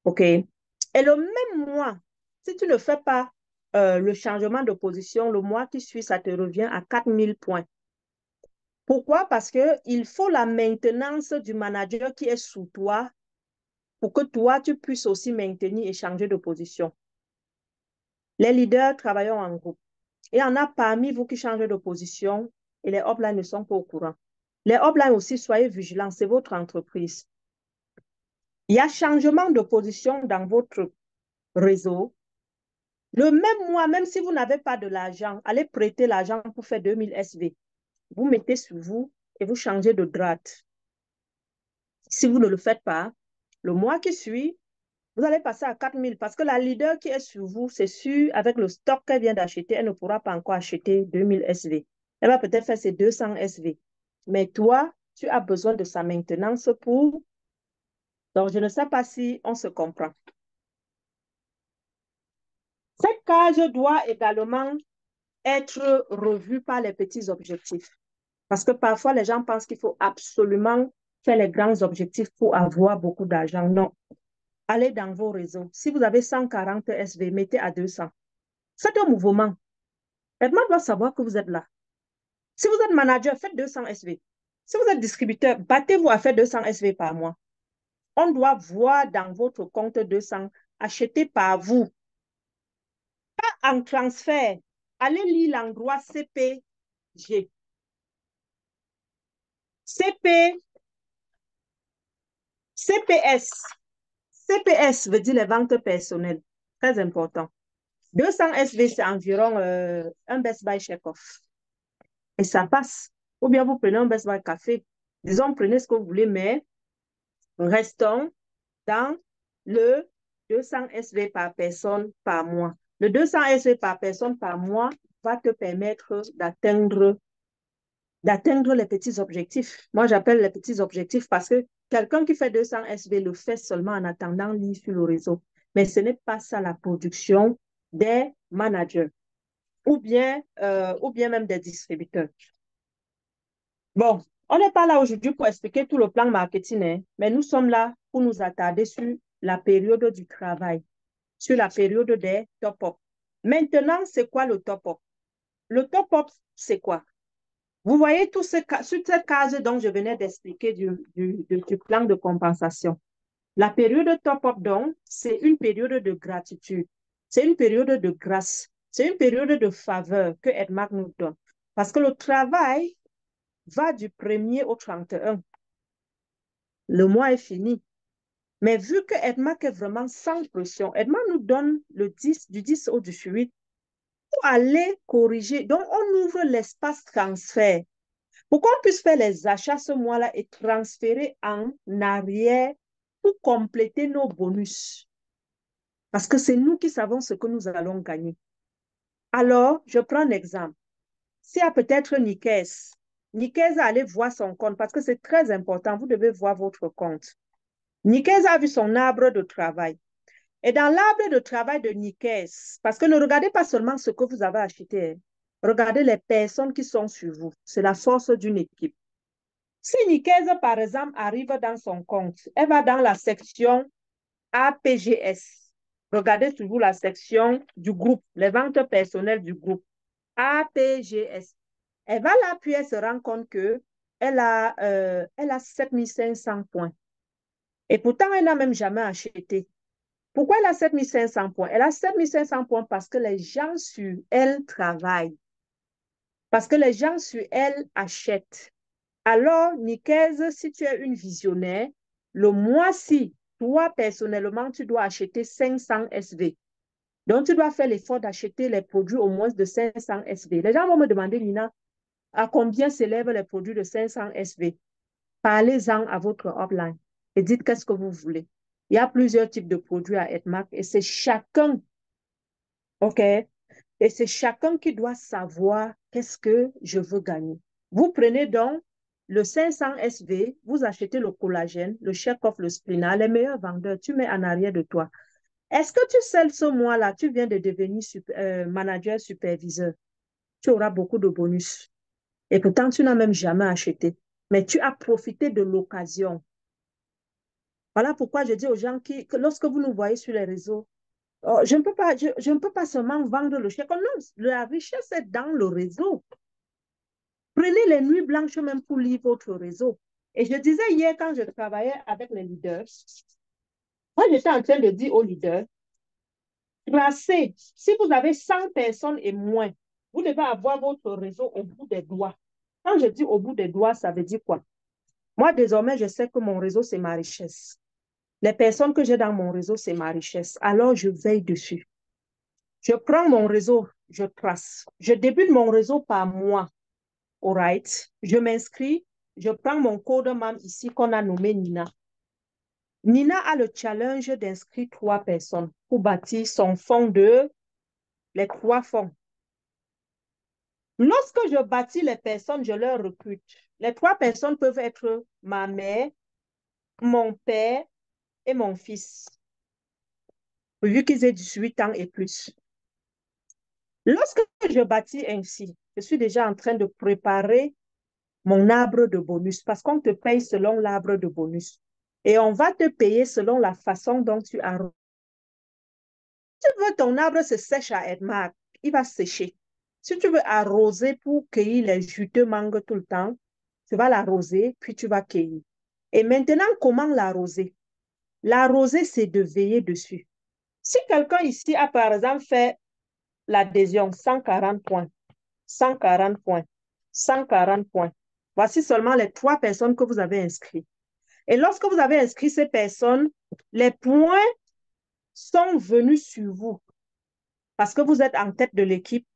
OK? Et le même mois, si tu ne fais pas euh, le changement de position, le mois qui suit, ça te revient à 4000 points. Pourquoi? Parce qu'il faut la maintenance du manager qui est sous toi pour que toi, tu puisses aussi maintenir et changer de position. Les leaders, travaillons en groupe. Il y en a parmi vous qui changent de position et les uplines ne sont pas au courant. Les uplines aussi, soyez vigilants, c'est votre entreprise. Il y a changement de position dans votre réseau. Le même mois, même si vous n'avez pas de l'argent, allez prêter l'argent pour faire 2000 SV. Vous mettez sur vous et vous changez de drap. Si vous ne le faites pas, le mois qui suit, vous allez passer à 4000 parce que la leader qui est sur vous, c'est sûr, avec le stock qu'elle vient d'acheter, elle ne pourra pas encore acheter 2000 SV. Elle va peut-être faire ses 200 SV. Mais toi, tu as besoin de sa maintenance pour... Donc, je ne sais pas si on se comprend. Cette case doit également être revue par les petits objectifs. Parce que parfois, les gens pensent qu'il faut absolument faire les grands objectifs pour avoir beaucoup d'argent. Non allez dans vos réseaux. Si vous avez 140 SV, mettez à 200. Faites un mouvement. Edmond doit savoir que vous êtes là. Si vous êtes manager, faites 200 SV. Si vous êtes distributeur, battez-vous à faire 200 SV par mois. On doit voir dans votre compte 200 acheté par vous. Pas en transfert. Allez lire l'endroit CPG. CP, CPS. CPS veut dire les ventes personnelles. Très important. 200 SV, c'est environ euh, un Best Buy check-off. Et ça passe. Ou bien vous prenez un Best Buy café. Disons, prenez ce que vous voulez, mais restons dans le 200 SV par personne par mois. Le 200 SV par personne par mois va te permettre d'atteindre d'atteindre les petits objectifs. Moi, j'appelle les petits objectifs parce que quelqu'un qui fait 200 SV le fait seulement en attendant lire sur le réseau. Mais ce n'est pas ça la production des managers ou bien, euh, ou bien même des distributeurs. Bon, on n'est pas là aujourd'hui pour expliquer tout le plan marketing, hein, mais nous sommes là pour nous attarder sur la période du travail, sur la période des top-up. Maintenant, c'est quoi le top-up? Le top-up, c'est quoi? Vous voyez tout ce, sur cette case dont je venais d'expliquer du, plan de compensation. La période top-up, donc, c'est une période de gratitude. C'est une période de grâce. C'est une période de faveur que Edmark nous donne. Parce que le travail va du 1er au 31. Le mois est fini. Mais vu que Edmark est vraiment sans pression, Edmark nous donne le 10, du 10 au 18 pour aller corriger. Donc, on ouvre l'espace transfert pour qu'on puisse faire les achats ce mois-là et transférer en arrière pour compléter nos bonus. Parce que c'est nous qui savons ce que nous allons gagner. Alors, je prends l'exemple. S'il y a peut-être Nikes, Nikes a allé voir son compte parce que c'est très important. Vous devez voir votre compte. Nikes a vu son arbre de travail. Et dans l'arbre de travail de Nikes, parce que ne regardez pas seulement ce que vous avez acheté, hein. regardez les personnes qui sont sur vous. C'est la force d'une équipe. Si Nikes, par exemple, arrive dans son compte, elle va dans la section APGS. Regardez toujours la section du groupe, les ventes personnelles du groupe. APGS. Elle va là, puis elle se rend compte que elle a, euh, a 7500 points. Et pourtant, elle n'a même jamais acheté. Pourquoi elle a 7500 points? Elle a 7500 points parce que les gens sur elle travaillent. Parce que les gens sur elle achètent. Alors, Nikez, si tu es une visionnaire, le mois-ci, toi, personnellement, tu dois acheter 500 SV. Donc, tu dois faire l'effort d'acheter les produits au moins de 500 SV. Les gens vont me demander, Nina, à combien s'élèvent les produits de 500 SV? Parlez-en à votre upline et dites qu'est-ce que vous voulez. Il y a plusieurs types de produits à Edmark et c'est chacun, OK? Et c'est chacun qui doit savoir qu'est-ce que je veux gagner. Vous prenez donc le 500 SV, vous achetez le collagène, le check-off, le spina, les meilleurs vendeurs, tu mets en arrière de toi. Est-ce que tu sais ce mois-là, tu viens de devenir euh, manager superviseur? Tu auras beaucoup de bonus. Et pourtant, tu n'as même jamais acheté. Mais tu as profité de l'occasion. Voilà pourquoi je dis aux gens qui, que lorsque vous nous voyez sur les réseaux, oh, je, ne peux pas, je, ne peux pas seulement vendre le chèque. Non, la richesse est dans le réseau. Prenez les nuits blanches même pour lire votre réseau. Et je disais hier quand je travaillais avec les leaders, Moi, j'étais en train de dire aux leaders, tracez, si vous avez 100 personnes et moins, vous devez avoir votre réseau au bout des doigts. Quand je dis au bout des doigts, ça veut dire quoi? Moi, désormais, je sais que mon réseau, c'est ma richesse. Les personnes que j'ai dans mon réseau, c'est ma richesse. Alors, je veille dessus. Je prends mon réseau, je trace. Je débute mon réseau par moi. All right? Je m'inscris, je prends mon code MAM ici qu'on a nommé Nina. Nina a le challenge d'inscrire trois personnes pour bâtir son fonds de les trois fonds. Lorsque je bâtis les personnes, je leur recrute. Les trois personnes peuvent être ma mère, mon père et mon fils, vu qu'ils aient 18 ans et plus. Lorsque je bâtis ainsi, je suis déjà en train de préparer mon arbre de bonus parce qu'on te paye selon l'arbre de bonus. Et on va te payer selon la façon dont tu arroses. Si tu veux ton arbre se sèche à Edmark, il va sécher. Si tu veux arroser pour cueillir les juteux mangues tout le temps, tu vas l'arroser, puis tu vas cueillir. Et maintenant, comment l'arroser? L'arroser, c'est de veiller dessus. Si quelqu'un ici a, par exemple, fait l'adhésion 140 points, 140 points, 140 points, voici seulement les trois personnes que vous avez inscrites. Et lorsque vous avez inscrit ces personnes, les points sont venus sur vous parce que vous êtes en tête de l'équipe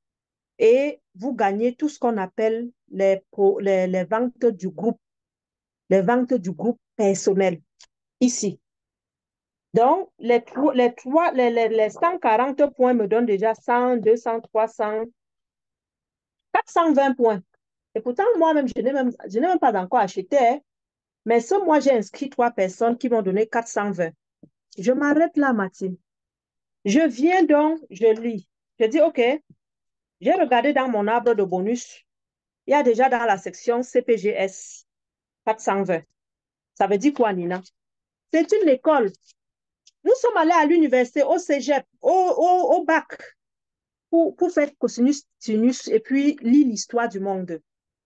et vous gagnez tout ce qu'on appelle les, les, ventes du groupe, les ventes du groupe personnel, ici. Donc, les, les 140 points me donnent déjà 100, 200, 300, 420 points. Et pourtant, moi-même, je n'ai même, même, pas encore acheté. Hein. Mais ce mois, j'ai inscrit trois personnes qui m'ont donné 420. Je m'arrête là, Mathilde. Je viens donc, je lis. Je dis, OK, j'ai regardé dans mon arbre de bonus. Il y a déjà dans la section CPGS 420. Ça veut dire quoi, Nina? C'est une école. Nous sommes allés à l'université, au cégep, au, bac, pour, pour faire cosinus, sinus et puis lire l'histoire du monde.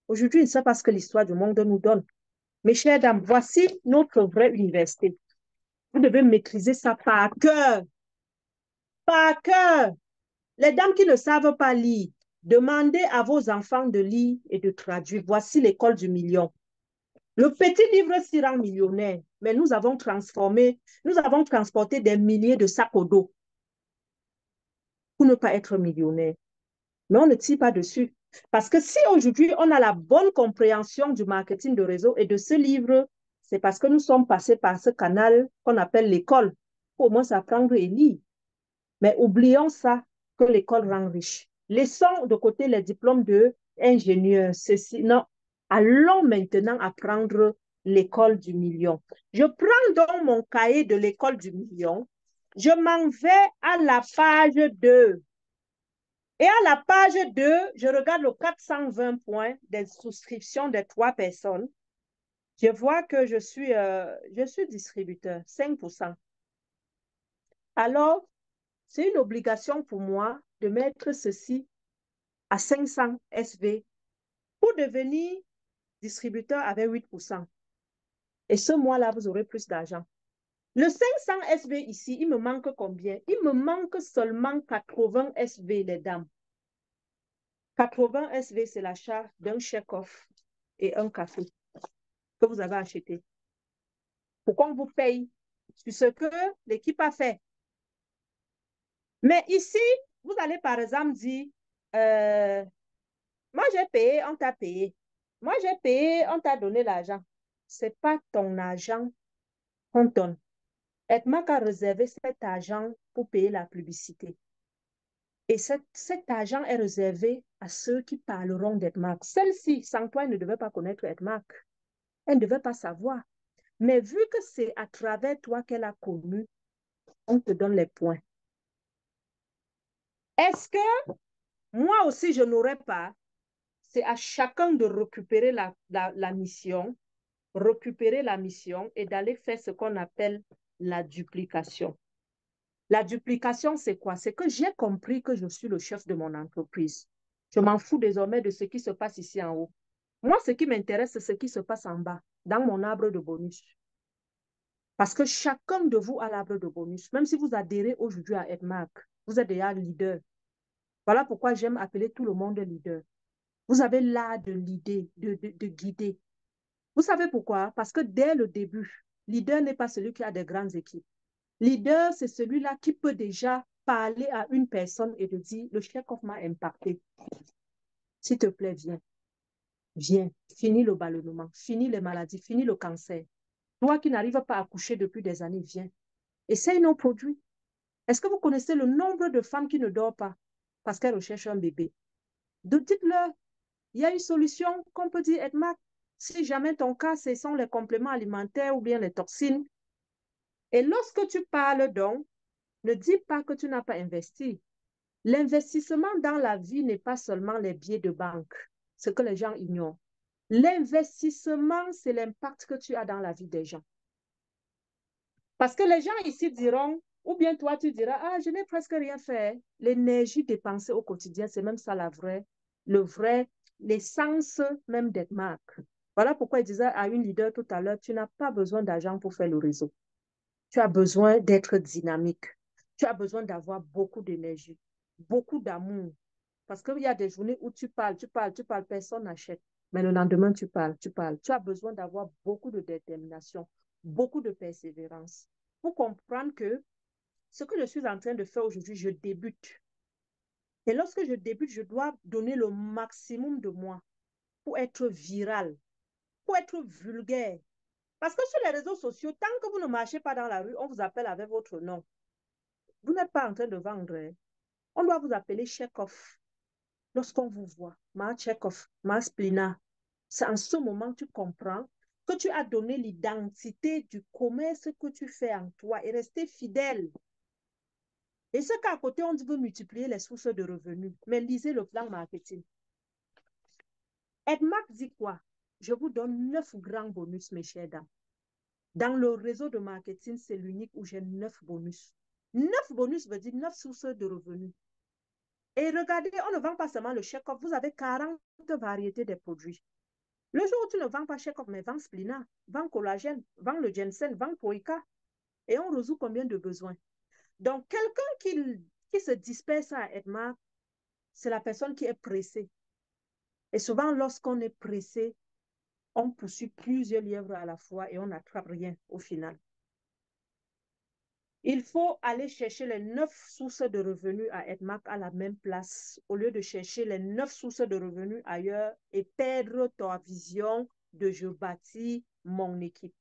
Aujourd'hui, ne sait pas ce que l'histoire du monde nous donne. Mes chères dames, voici notre vraie université. Vous devez maîtriser ça par cœur. Par cœur. Les dames qui ne savent pas lire, demandez à vos enfants de lire et de traduire. Voici l'école du million. Le petit livre s'y rend millionnaire, mais nous avons transformé, nous avons transporté des milliers de sacs au dos pour ne pas être millionnaire. Mais on ne tire pas dessus. Parce que si aujourd'hui on a la bonne compréhension du marketing de réseau et de ce livre, c'est parce que nous sommes passés par ce canal qu'on appelle l'école pour au moins s'apprendre et lire. Mais oublions ça, que l'école rend riche. Laissons de côté les diplômes de ceci. Non, allons maintenant apprendre l'école du million. Je prends donc mon cahier de l'école du million. Je m'en vais à la page 2. Et à la page 2, je regarde le 420 points des souscriptions des trois personnes. Je vois que je suis, euh, je suis distributeur, 5%. Alors, c'est une obligation pour moi de mettre ceci à 500 SV pour devenir distributeur avec 8%. Et ce mois-là, vous aurez plus d'argent. Le 500 SV ici, il me manque combien? Il me manque seulement 80 SV, les dames. 80 SV, c'est l'achat d'un chèque-off et un café que vous avez acheté. Pour qu'on vous paye? Sur ce que l'équipe a fait. Mais ici, vous allez par exemple dire, euh, moi j'ai payé, on t'a payé. Moi j'ai payé, on t'a donné l'argent. Ce n'est pas ton argent qu'on donne. Edmac a réservé cet argent pour payer la publicité. Et cet, cet argent est réservé à ceux qui parleront d'Edmark. Celle-ci, sans toi, elle ne devait pas connaître Edmark. Elle ne devait pas savoir. Mais vu que c'est à travers toi qu'elle a connu, on te donne les points. Est-ce que moi aussi, je n'aurais pas, c'est à chacun de récupérer la, la, mission, récupérer la mission et d'aller faire ce qu'on appelle la duplication. La duplication, c'est quoi? C'est que j'ai compris que je suis le chef de mon entreprise. Je m'en fous désormais de ce qui se passe ici en haut. Moi, ce qui m'intéresse, c'est ce qui se passe en bas, dans mon arbre de bonus. Parce que chacun de vous a l'arbre de bonus. Même si vous adhérez aujourd'hui à Edmark, vous êtes déjà leader. Voilà pourquoi j'aime appeler tout le monde leader. Vous avez l'art de l'idée, de, de, guider. Vous savez pourquoi? Parce que dès le début, leader n'est pas celui qui a des grandes équipes. Leader, c'est celui-là qui peut déjà parler à une personne et de dire, le chef m'a impacté. S'il te plaît, viens. Viens. Finis le ballonnement, finis les maladies, finis le cancer. Toi qui n'arrives pas à coucher depuis des années, viens. Essaye nos produits. Est-ce que vous connaissez le nombre de femmes qui ne dorment pas? Parce qu'elles recherchent un bébé? Dites-leur, il y a une solution qu'on peut dire, Edma, si jamais ton cas, ce sont les compléments alimentaires ou bien les toxines. Et lorsque tu parles donc, ne dis pas que tu n'as pas investi. L'investissement dans la vie n'est pas seulement les billets de banque, ce que les gens ignorent. L'investissement, c'est l'impact que tu as dans la vie des gens. Parce que les gens ici diront, ou bien toi, tu diras, ah, je n'ai presque rien fait. L'énergie dépensée au quotidien, c'est même ça la vraie, le vrai, l'essence même d'être marque. Voilà pourquoi il disait à une leader tout à l'heure, tu n'as pas besoin d'argent pour faire le réseau. Tu as besoin d'être dynamique. Tu as besoin d'avoir beaucoup d'énergie, beaucoup d'amour. Parce qu'il y a des journées où tu parles, tu parles, tu parles, personne n'achète. Mais le lendemain, tu parles, tu parles. Tu as besoin d'avoir beaucoup de détermination, beaucoup de persévérance pour comprendre que ce que je suis en train de faire aujourd'hui, je débute. Et lorsque je débute, je dois donner le maximum de moi pour être viral, pour être vulgaire. Parce que sur les réseaux sociaux, tant que vous ne marchez pas dans la rue, on vous appelle avec votre nom. Vous n'êtes pas en train de vendre. Hein. On doit vous appeler Chekhov lorsqu'on vous voit, Ma Chekhov, Ma Splina, c'est en ce moment que tu comprends que tu as donné l'identité du commerce que tu fais en toi et rester fidèle. Et ce qu'à côté, on veut multiplier les sources de revenus. Mais lisez le plan marketing. Edmark dit quoi? Je vous donne neuf grands bonus, mes chers dames. Dans le réseau de marketing, c'est l'unique où j'ai neuf bonus. Neuf bonus veut dire neuf sources de revenus. Et regardez, on ne vend pas seulement le chèque vous avez 40 variétés de produits. Le jour où tu ne vends pas chèque mais vends splina, vends collagène, vends le ginseng, vends poica, et on résout combien de besoins? Donc, quelqu'un qui, se disperse à Edmar, c'est la personne qui est pressée. Et souvent, lorsqu'on est pressé, on poursuit plusieurs lièvres à la fois et on n'attrape rien au final. Il faut aller chercher les neuf sources de revenus à Edmark à la même place au lieu de chercher les neuf sources de revenus ailleurs et perdre ta vision de je bâtis mon équipe.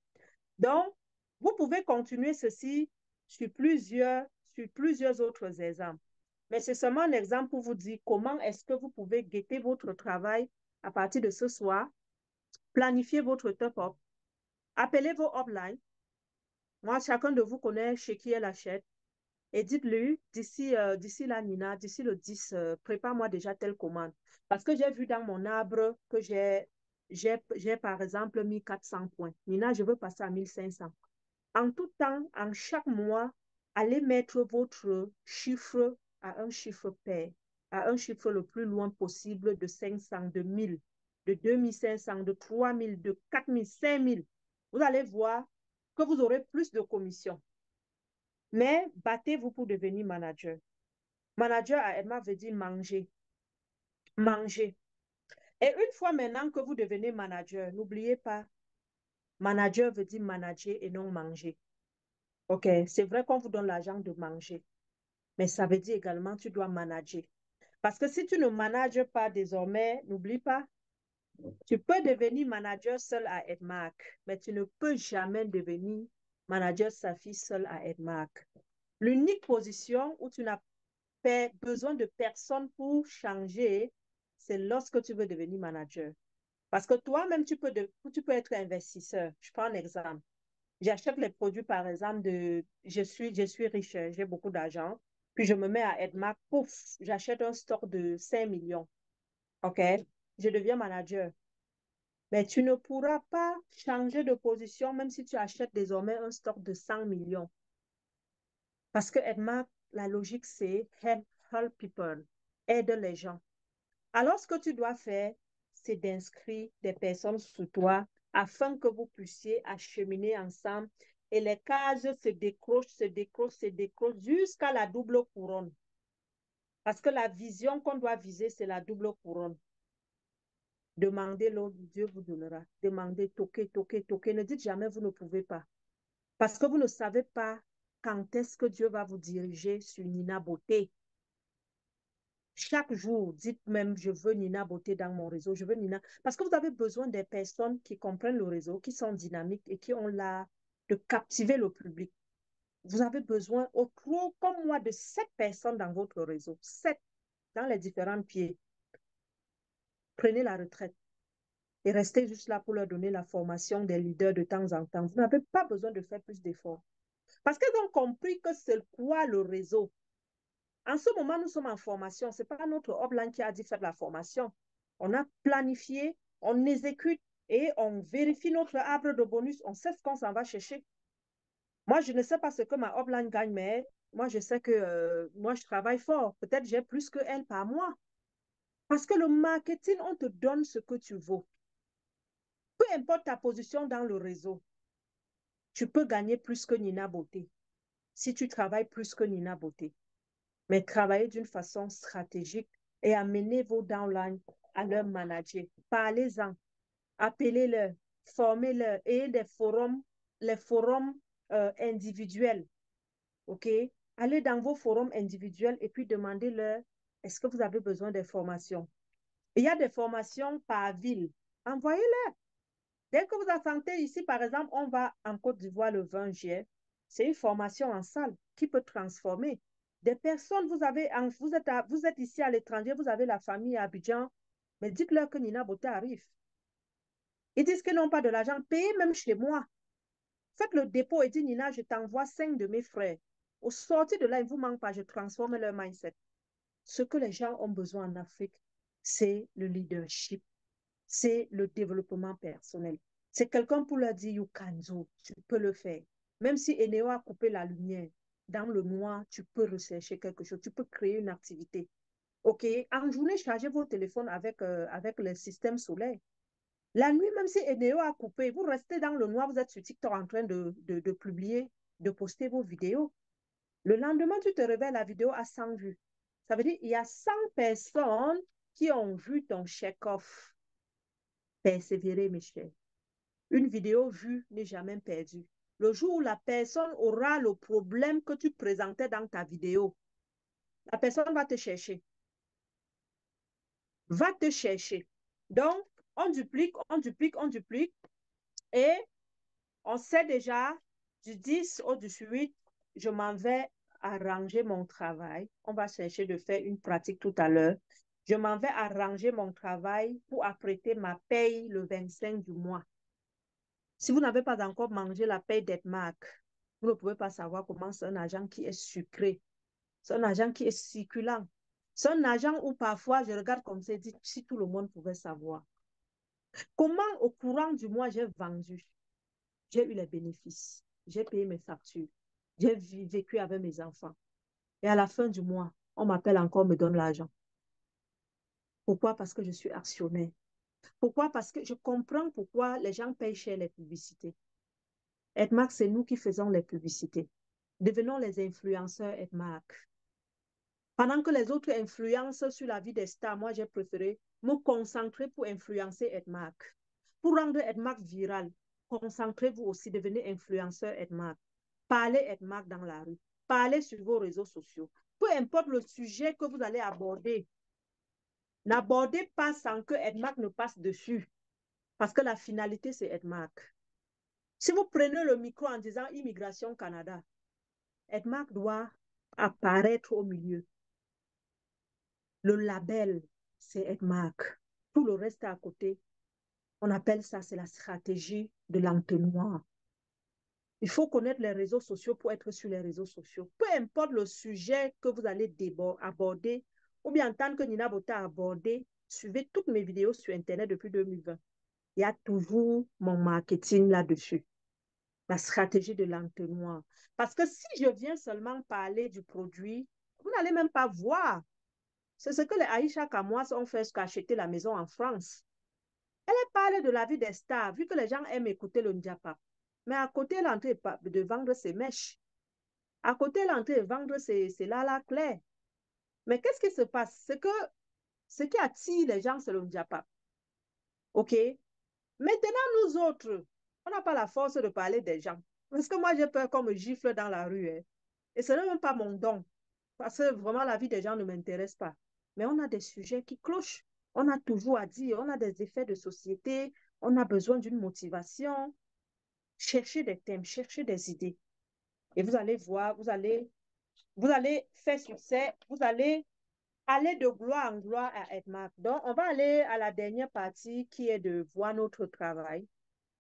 Donc, vous pouvez continuer ceci sur plusieurs, sur plusieurs autres exemples. Mais c'est seulement un exemple pour vous dire comment est-ce que vous pouvez guetter votre travail à partir de ce soir, planifier votre top-up, appelez vos uplines, moi, chacun de vous connaît chez qui elle achète. Et dites-lui, d'ici euh, d'ici la Nina, d'ici le 10, euh, prépare-moi déjà telle commande. Parce que j'ai vu dans mon arbre que j'ai, j'ai, par exemple mis 400 points. Nina, je veux passer à 1500. En tout temps, en chaque mois, allez mettre votre chiffre à un chiffre pair, à un chiffre le plus loin possible de 500, de 1000, de 2500, de 3000, de 4000, 5000. Vous allez voir que vous aurez plus de commissions. Mais battez-vous pour devenir manager. Manager à Emma veut dire manger. Manger. Et une fois maintenant que vous devenez manager, n'oubliez pas, manager veut dire manager et non manger. OK, c'est vrai qu'on vous donne l'argent de manger, mais ça veut dire également tu dois manager. Parce que si tu ne manages pas désormais, n'oublie pas, tu peux devenir manager seul à Edmark, mais tu ne peux jamais devenir manager sa fille seul à Edmark. L'unique position où tu n'as besoin de personne pour changer, c'est lorsque tu veux devenir manager. Parce que toi-même, tu peux, tu peux être investisseur. Je prends un exemple. J'achète les produits, par exemple, de je suis, je suis riche, j'ai beaucoup d'argent, puis je me mets à Edmark, pouf, j'achète un stock de 5 millions. OK? je deviens manager. Mais tu ne pourras pas changer de position même si tu achètes désormais un stock de 100 millions. Parce que Edma, la logique, c'est help, help people, aide les gens. Alors, ce que tu dois faire, c'est d'inscrire des personnes sous toi afin que vous puissiez acheminer ensemble et les cases se décrochent, se décrochent, se décrochent jusqu'à la double couronne. Parce que la vision qu'on doit viser, c'est la double couronne. Demandez l'autre, Dieu vous donnera. Demandez, toquez, toquez, toquez. Ne dites jamais vous ne pouvez pas. Parce que vous ne savez pas quand est-ce que Dieu va vous diriger sur Nina Beauté. Chaque jour, dites même, je veux Nina Beauté dans mon réseau, je veux Nina. Parce que vous avez besoin des personnes qui comprennent le réseau, qui sont dynamiques et qui ont l'art de captiver le public. Vous avez besoin, au trop comme moi, de sept personnes dans votre réseau. Sept dans les différents pieds. Prenez la retraite et restez juste là pour leur donner la formation des leaders de temps en temps. Vous n'avez pas besoin de faire plus d'efforts. Parce qu'ils ont compris que c'est quoi le réseau. En ce moment, nous sommes en formation. Ce n'est pas notre offline qui a dit faire la formation. On a planifié, on exécute et on vérifie notre arbre de bonus. On sait ce qu'on s'en va chercher. Moi, je ne sais pas ce que ma offline gagne, mais moi, je sais que euh, moi, je travaille fort. Peut-être j'ai plus que elle par mois. Parce que le marketing, on te donne ce que tu vaux. Peu importe ta position dans le réseau, tu peux gagner plus que Nina Beauté si tu travailles plus que Nina Beauté. Mais travailler d'une façon stratégique et amener vos downlines à leur manager. Parlez-en, appelez-le, formez-le et des forums, les forums euh, individuels. OK? Allez dans vos forums individuels et puis demandez-leur est-ce que vous avez besoin de formations? Il y a des formations par ville. Envoyez-les. Dès que vous attendez ici, par exemple, on va en Côte d'Ivoire le 20 juillet. C'est une formation en salle qui peut transformer. Des personnes, vous, avez, êtes, ici à l'étranger, vous avez la famille à Abidjan, mais dites-leur que Nina Boté arrive. Ils disent qu'ils n'ont pas de l'argent. Payez même chez moi. Faites le dépôt et dites, Nina, je t'envoie cinq de mes frères. Au sortir de là, il ne vous manque pas, je transforme leur mindset. Ce que les gens ont besoin en Afrique, c'est le leadership c'est le développement personnel. C'est quelqu'un pour leur dire, you tu peux le faire. Même si Eneo a coupé la lumière, dans le noir, tu peux rechercher quelque chose, tu peux créer une activité. OK? En journée, chargez vos téléphones avec, euh, avec le système solaire. La nuit, même si Eneo a coupé, vous restez dans le noir, vous êtes sur TikTok en train de, de, publier, de poster vos vidéos. Le lendemain, tu te réveilles, la vidéo a 100 vues. Ça veut dire qu'il y a 100 personnes qui ont vu ton check-off. Persévérer, mes chers. Une vidéo vue n'est jamais perdue. Le jour où la personne aura le problème que tu présentais dans ta vidéo, la personne va te chercher. Va te chercher. Donc, on duplique, on duplique, on duplique. Et on sait déjà, du 10 au 18, je m'en vais arranger mon travail. On va chercher de faire une pratique tout à l'heure. Je m'en vais arranger mon travail pour apprêter ma paye le 25 du mois. Si vous n'avez pas encore mangé la paye d'Edmark, vous ne pouvez pas savoir comment c'est un agent qui est sucré. C'est un agent qui est circulant. C'est un agent où parfois je regarde comme ça et dis si tout le monde pouvait savoir. Comment au courant du mois j'ai vendu, j'ai eu les bénéfices, j'ai payé mes factures, j'ai vécu avec mes enfants. Et à la fin du mois, on m'appelle encore, me donne l'argent. Pourquoi? Parce que je suis actionnaire. Pourquoi? Parce que je comprends pourquoi les gens payent cher les publicités. Edmark, c'est nous qui faisons les publicités. Devenons les influenceurs Edmark. Pendant que les autres influencent sur la vie des stars, moi, j'ai préféré me concentrer pour influencer Edmark. Pour rendre Edmark viral, concentrez-vous aussi, devenez influenceur Edmark. Parlez Edmark dans la rue. Parlez sur vos réseaux sociaux. Peu importe le sujet que vous allez aborder, N'abordez pas sans que Edmark ne passe dessus. Parce que la finalité, c'est Edmark. Si vous prenez le micro en disant Immigration Canada, Edmark doit apparaître au milieu. Le label, c'est Edmark. Tout le reste à côté, on appelle ça, c'est la stratégie de l'entonnoir. Il faut connaître les réseaux sociaux pour être sur les réseaux sociaux. Peu importe le sujet que vous allez aborder, ou bien en tant que Nina Bota a abordé, suivez toutes mes vidéos sur Internet depuis 2020. Il y a toujours mon marketing là-dessus. La stratégie de l'entonnoir. Parce que si je viens seulement parler du produit, vous n'allez même pas voir. C'est ce que les Aïcha Kamois ont fait acheter la maison en France. Elle a parlé de la vie des stars, vu que les gens aiment écouter le Ndjapa. Mais à côté, l'entrée de vendre ses mèches. À côté, l'entrée de vendre ses, là, là, clair. Mais qu'est-ce qui se passe? C'est que ce qui attire les gens, c'est le diapap. OK? Maintenant, nous autres, on n'a pas la force de parler des gens. Parce que moi, j'ai peur qu'on me gifle dans la rue. Hein. Et ce n'est même pas mon don. Parce que vraiment, la vie des gens ne m'intéresse pas. Mais on a des sujets qui clochent. On a toujours à dire, on a des effets de société, on a besoin d'une motivation. Cherchez des thèmes, cherchez des idées. Et vous allez voir, vous allez, vous allez faire succès, vous allez aller de gloire en gloire à Edmark. Donc, on va aller à la dernière partie qui est de voir notre travail.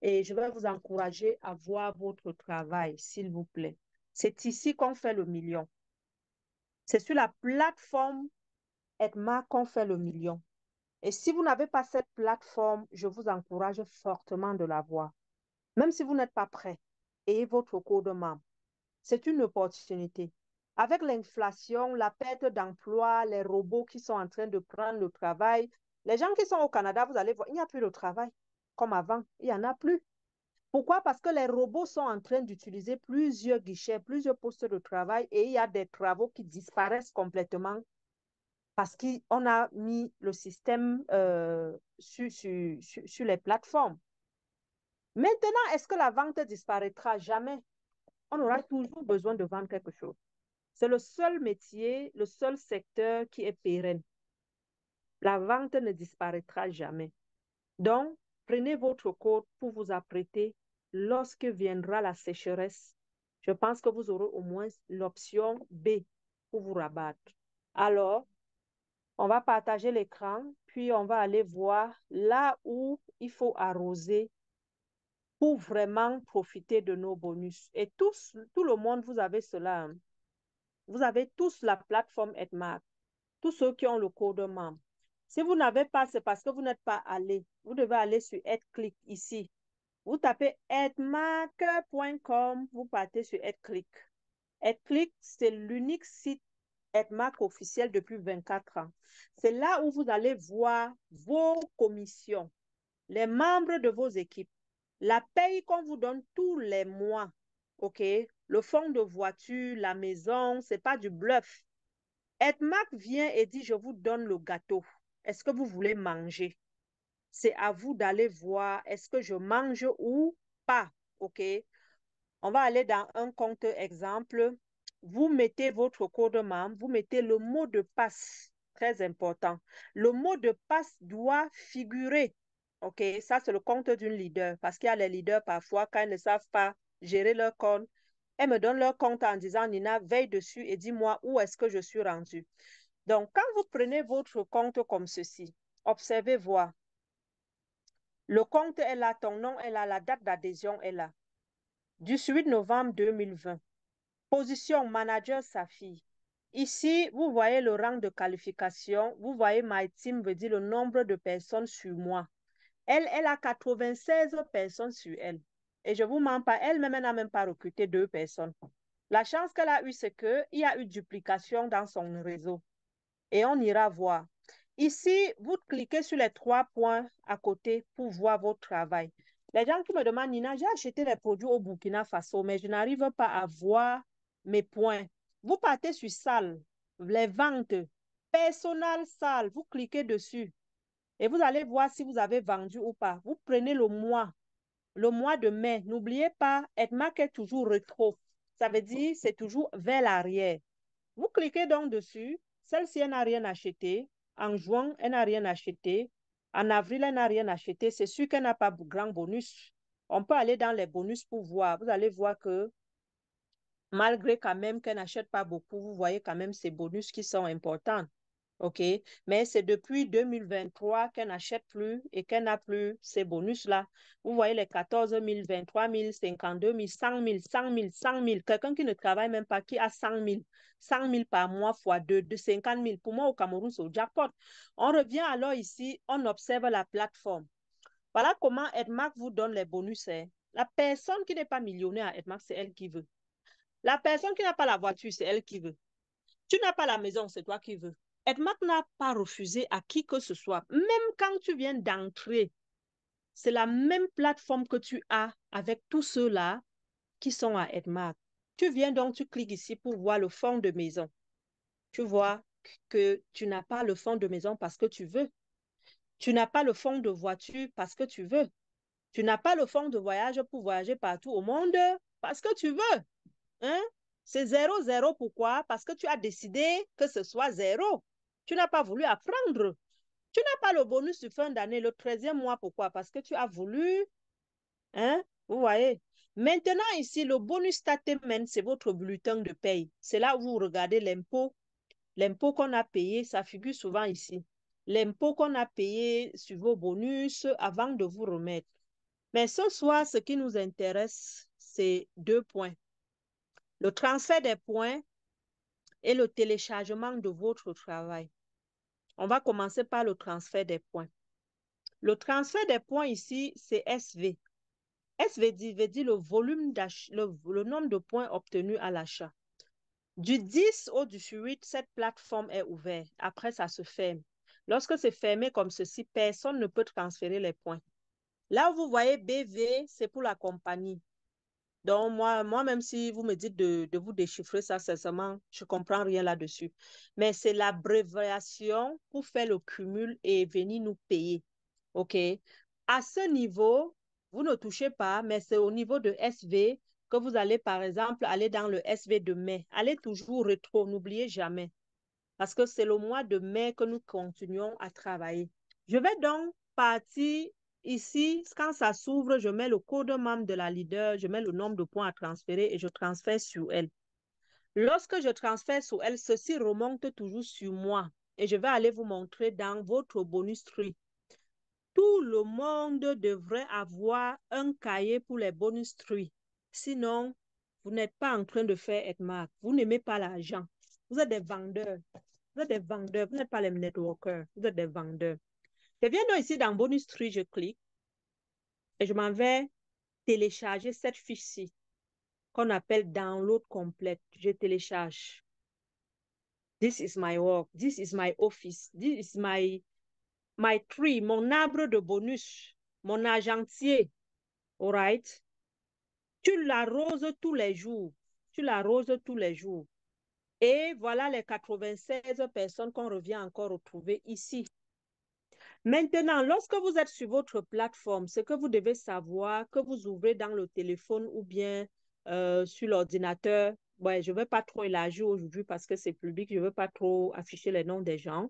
Et je vais vous encourager à voir votre travail, s'il vous plaît. C'est ici qu'on fait le million. C'est sur la plateforme Edmark qu'on fait le million. Et si vous n'avez pas cette plateforme, je vous encourage fortement de la voir. Même si vous n'êtes pas prêt, ayez votre code membre. C'est une opportunité. Avec l'inflation, la perte d'emploi, les robots qui sont en train de prendre le travail, les gens qui sont au Canada, vous allez voir, il n'y a plus de travail comme avant. Il n'y en a plus. Pourquoi? Parce que les robots sont en train d'utiliser plusieurs guichets, plusieurs postes de travail et il y a des travaux qui disparaissent complètement parce qu'on a mis le système euh, sur, sur les plateformes. Maintenant, est-ce que la vente disparaîtra? Jamais? On aura toujours besoin de vendre quelque chose. C'est le seul métier, le seul secteur qui est pérenne. La vente ne disparaîtra jamais. Donc, prenez votre code pour vous apprêter lorsque viendra la sécheresse. Je pense que vous aurez au moins l'option B pour vous rabattre. Alors, on va partager l'écran, puis on va aller voir là où il faut arroser pour vraiment profiter de nos bonus. Et tous, tout le monde, vous avez cela. Hein. Vous avez tous la plateforme Edmark. Tous ceux qui ont le code membre. Si vous n'avez pas, c'est parce que vous n'êtes pas allé. Vous devez aller sur EdClick ici. Vous tapez edmark.com, vous partez sur EdClick. EdClick, c'est l'unique site Edmark officiel depuis 24 ans. C'est là où vous allez voir vos commissions, les membres de vos équipes, la paye qu'on vous donne tous les mois. OK? Le fonds de voiture, la maison, c'est pas du bluff. Edmark vient et dit, je vous donne le gâteau. Est-ce que vous voulez manger? C'est à vous d'aller voir, est-ce que je mange ou pas? OK? On va aller dans un compte exemple. Vous mettez votre code membre, vous mettez le mot de passe, très important. Le mot de passe doit figurer. OK? Ça, c'est le compte d'une leader. Parce qu'il y a les leaders, parfois, quand ils ne savent pas gérer leur compte, elles me donnent leur compte en disant, Nina, veille dessus et dis-moi où est-ce que je suis rendu. Donc, quand vous prenez votre compte comme ceci, observez voir. Le compte est là, ton nom est là, la date d'adhésion est là. 18 novembre 2020. Position manager Safi. Ici, vous voyez le rang de qualification. Vous voyez my team veut dire le nombre de personnes sur moi. Elle, elle a 96 personnes sur elle. Et je ne vous mens pas, elle-même n'a même pas recruté deux personnes. La chance qu'elle a eue, c'est qu'il y a eu duplication dans son réseau. Et on ira voir. Ici, vous cliquez sur les trois points à côté pour voir votre travail. Les gens qui me demandent, Nina, j'ai acheté les produits au Burkina Faso, mais je n'arrive pas à voir mes points. Vous partez sur salle, les ventes, personnel salle, vous cliquez dessus et vous allez voir si vous avez vendu ou pas. Vous prenez le mois le mois de mai, n'oubliez pas, Edmark est toujours rétro. Ça veut dire c'est toujours vers l'arrière. Vous cliquez donc dessus. Celle-ci, elle n'a rien acheté. En juin, elle n'a rien acheté. En avril, elle n'a rien acheté. C'est sûr qu'elle n'a pas grand bonus. On peut aller dans les bonus pour voir. Vous allez voir que malgré quand même qu'elle n'achète pas beaucoup, vous voyez quand même ces bonus qui sont importants. OK? Mais c'est depuis 2023 qu'elle n'achète plus et qu'elle n'a plus ces bonus-là. Vous voyez les 14 000, 23 000, 52 000, 100 000, 100 000, 100 000. Quelqu'un qui ne travaille même pas, qui a 100 000, 100 000 par mois fois 2, de 50 000. Pour moi, au Cameroun, c'est au jackpot. On revient alors ici, on observe la plateforme. Voilà comment Edmark vous donne les bonus. Hein. La personne qui n'est pas millionnaire à Edmark, c'est elle qui veut. La personne qui n'a pas la voiture, c'est elle qui veut. Tu n'as pas la maison, c'est toi qui veux. Edmark n'a pas refusé à qui que ce soit, même quand tu viens d'entrer c'est la même plateforme que tu as avec tous ceux-là qui sont à Edmark. Tu viens donc, tu cliques ici pour voir le fond de maison. Tu vois que tu n'as pas le fond de maison parce que tu veux. Tu n'as pas le fond de voiture parce que tu veux. Tu n'as pas le fond de voyage pour voyager partout au monde parce que tu veux. Hein? C'est zéro, zéro. Pourquoi? Parce que tu as décidé que ce soit zéro. Tu n'as pas voulu apprendre. Tu n'as pas le bonus de fin d'année, le 13e mois. Pourquoi? Parce que tu as voulu. Hein? Vous voyez? Maintenant, ici, le bonus statement, c'est votre bulletin de paye. C'est là où vous regardez l'impôt. L'impôt qu'on a payé, ça figure souvent ici. L'impôt qu'on a payé sur vos bonus avant de vous remettre. Mais ce soir, ce qui nous intéresse, c'est deux points. Le transfert des points et le téléchargement de votre travail. On va commencer par le transfert des points. Le transfert des points ici, c'est SV. SV veut dire le volume le, nombre de points obtenus à l'achat. Du 10 au 18, cette plateforme est ouverte. Après, ça se ferme. Lorsque c'est fermé comme ceci, personne ne peut transférer les points. Là vous voyez BV, c'est pour la compagnie. Donc, moi, moi, même si vous me dites de, de vous déchiffrer ça, sincèrement, je ne comprends rien là-dessus. Mais c'est l'abréviation pour faire le cumul et venir nous payer. OK? À ce niveau, vous ne touchez pas, mais c'est au niveau de SV que vous allez, par exemple, aller dans le SV de mai. Allez toujours rétro, n'oubliez jamais. Parce que c'est le mois de mai que nous continuons à travailler. Je vais donc partir Ici, quand ça s'ouvre, je mets le code membre de la leader, je mets le nombre de points à transférer et je transfère sur elle. Lorsque je transfère sur elle, ceci remonte toujours sur moi et je vais aller vous montrer dans votre bonus tree. Tout le monde devrait avoir un cahier pour les bonus tree. Sinon, vous n'êtes pas en train de faire Edmark. Vous n'aimez pas l'argent. Vous êtes des vendeurs. Vous êtes des vendeurs. Vous n'êtes pas les networkers. Vous êtes des vendeurs. Je viens donc ici dans Bonus Tree, je clique et je m'en vais télécharger cette fiche-ci qu'on appelle download complète. Je télécharge. This is my work. This is my office. This is my, my tree, mon arbre de bonus, mon agentier. All right? Tu l'arroses tous les jours. Tu l'arroses tous les jours. Et voilà les 96 personnes qu'on revient encore retrouver ici. Maintenant, lorsque vous êtes sur votre plateforme, ce que vous devez savoir, que vous ouvrez dans le téléphone ou bien euh, sur l'ordinateur, je ne vais pas trop élargir aujourd'hui parce que c'est public, je ne veux pas trop afficher les noms des gens.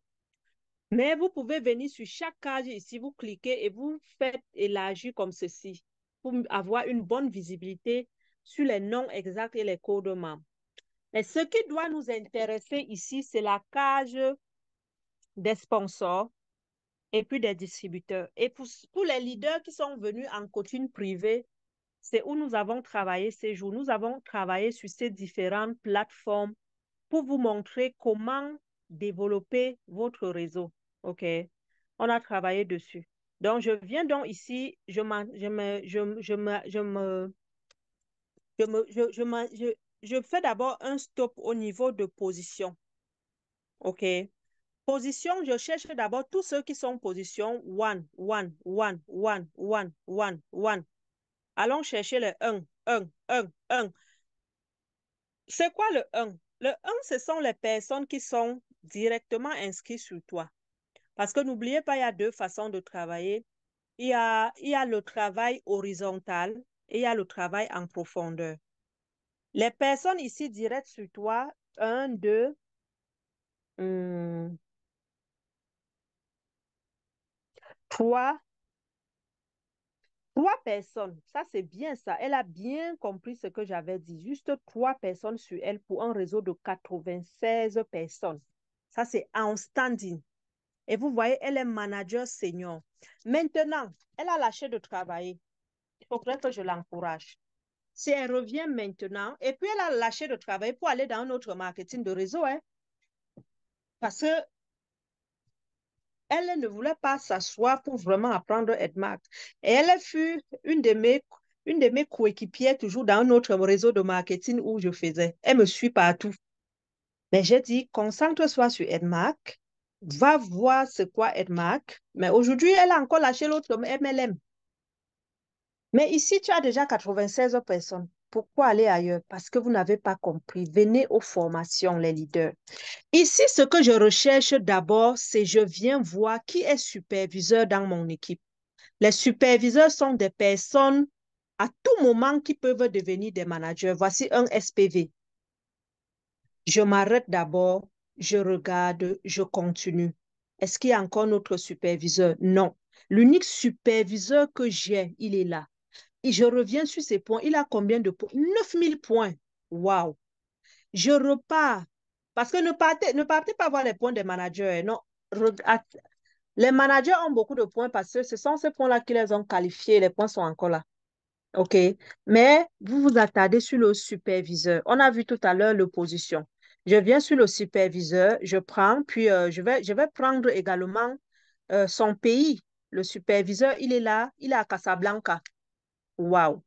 Mais vous pouvez venir sur chaque case ici, vous cliquez et vous faites élargir comme ceci pour avoir une bonne visibilité sur les noms exacts et les codes. Mais ce qui doit nous intéresser ici, c'est la case des sponsors et puis des distributeurs. Et pour, pour les leaders qui sont venus en coaching privé, c'est où nous avons travaillé ces jours. Nous avons travaillé sur ces différentes plateformes pour vous montrer comment développer votre réseau. OK? On a travaillé dessus. Donc, je viens donc ici, je, me, je fais d'abord un stop au niveau de position. OK? Position, je cherche d'abord tous ceux qui sont position 1, 1, 1, 1, 1, 1, 1. Allons chercher le 1, 1, 1, 1. C'est quoi le 1? Le 1, ce sont les personnes qui sont directement inscrites sur toi. Parce que n'oubliez pas, il y a deux façons de travailler. Il y a, il y a le travail horizontal et il y a le travail en profondeur. Les personnes ici directes sur toi, 1, 2, Trois, trois personnes. Ça, c'est bien ça. Elle a bien compris ce que j'avais dit. Juste trois personnes sur elle pour un réseau de 96 personnes. Ça, c'est en standing. Et vous voyez, elle est manager senior. Maintenant, elle a lâché de travailler. Il faudrait que je l'encourage. Si elle revient maintenant, et puis elle a lâché de travailler pour aller dans un autre marketing de réseau, hein, parce que elle ne voulait pas s'asseoir pour vraiment apprendre Edmark. Et elle fut une de mes, une de mes coéquipières toujours dans un autre réseau de marketing où je faisais. Elle me suit partout. Mais j'ai dit, concentre-toi sur Edmark, va voir ce quoi Edmark. Mais aujourd'hui, elle a encore lâché l'autre MLM. Mais ici, tu as déjà 96 personnes. Pourquoi aller ailleurs? Parce que vous n'avez pas compris. Venez aux formations, les leaders. Ici, ce que je recherche d'abord, c'est je viens voir qui est superviseur dans mon équipe. Les superviseurs sont des personnes à tout moment qui peuvent devenir des managers. Voici un SPV. Je m'arrête d'abord, je regarde, je continue. Est-ce qu'il y a encore notre superviseur? Non. L'unique superviseur que j'ai, il est là. Et je reviens sur ces points. Il a combien de points? 9000 points. Wow. Je repars. Parce que ne partez, ne partez pas voir les points des managers. Non. Les managers ont beaucoup de points parce que ce sont ces points-là qui les ont qualifiés. Les points sont encore là. OK. Mais vous vous attardez sur le superviseur. On a vu tout à l'heure l'opposition. Je viens sur le superviseur, je prends, puis euh, je, vais, je vais prendre également euh, son pays. Le superviseur, il est là, il est à Casablanca. Wow.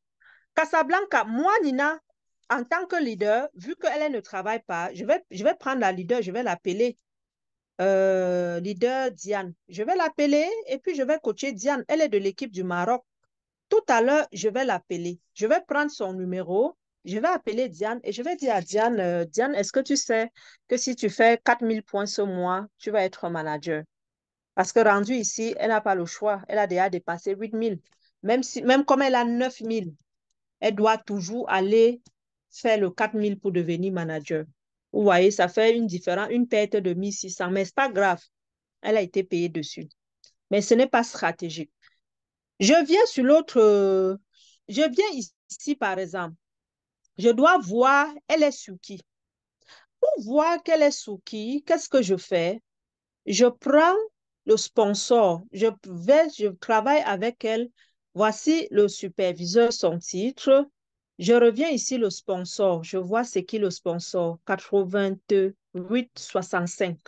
Casablanca, moi, Nina, en tant que leader, vu qu'elle ne travaille pas, je vais, prendre la leader, je vais l'appeler euh, leader Diane. Je vais l'appeler et puis je vais coacher Diane. Elle est de l'équipe du Maroc. Tout à l'heure, je vais l'appeler. Je vais prendre son numéro. Je vais appeler Diane et je vais dire à Diane, euh, Diane, est-ce que tu sais que si tu fais 4000 points ce mois, tu vas être manager? Parce que rendu ici, elle n'a pas le choix. Elle a déjà dépassé 8000. Même, si, même comme elle a 9000, elle doit toujours aller faire le 4000 pour devenir manager. Vous voyez, ça fait une différence, une perte de 1600, mais ce n'est pas grave. Elle a été payée dessus. Mais ce n'est pas stratégique. Je viens sur l'autre, je viens ici, par exemple. Je dois voir, elle est sous qui. Pour voir qu'elle est sous qui, qu'est-ce que je fais? Je prends le sponsor, je vais, je travaille avec elle. Voici le superviseur, son titre. Je reviens ici, le sponsor. Je vois c'est qui le sponsor. 8865.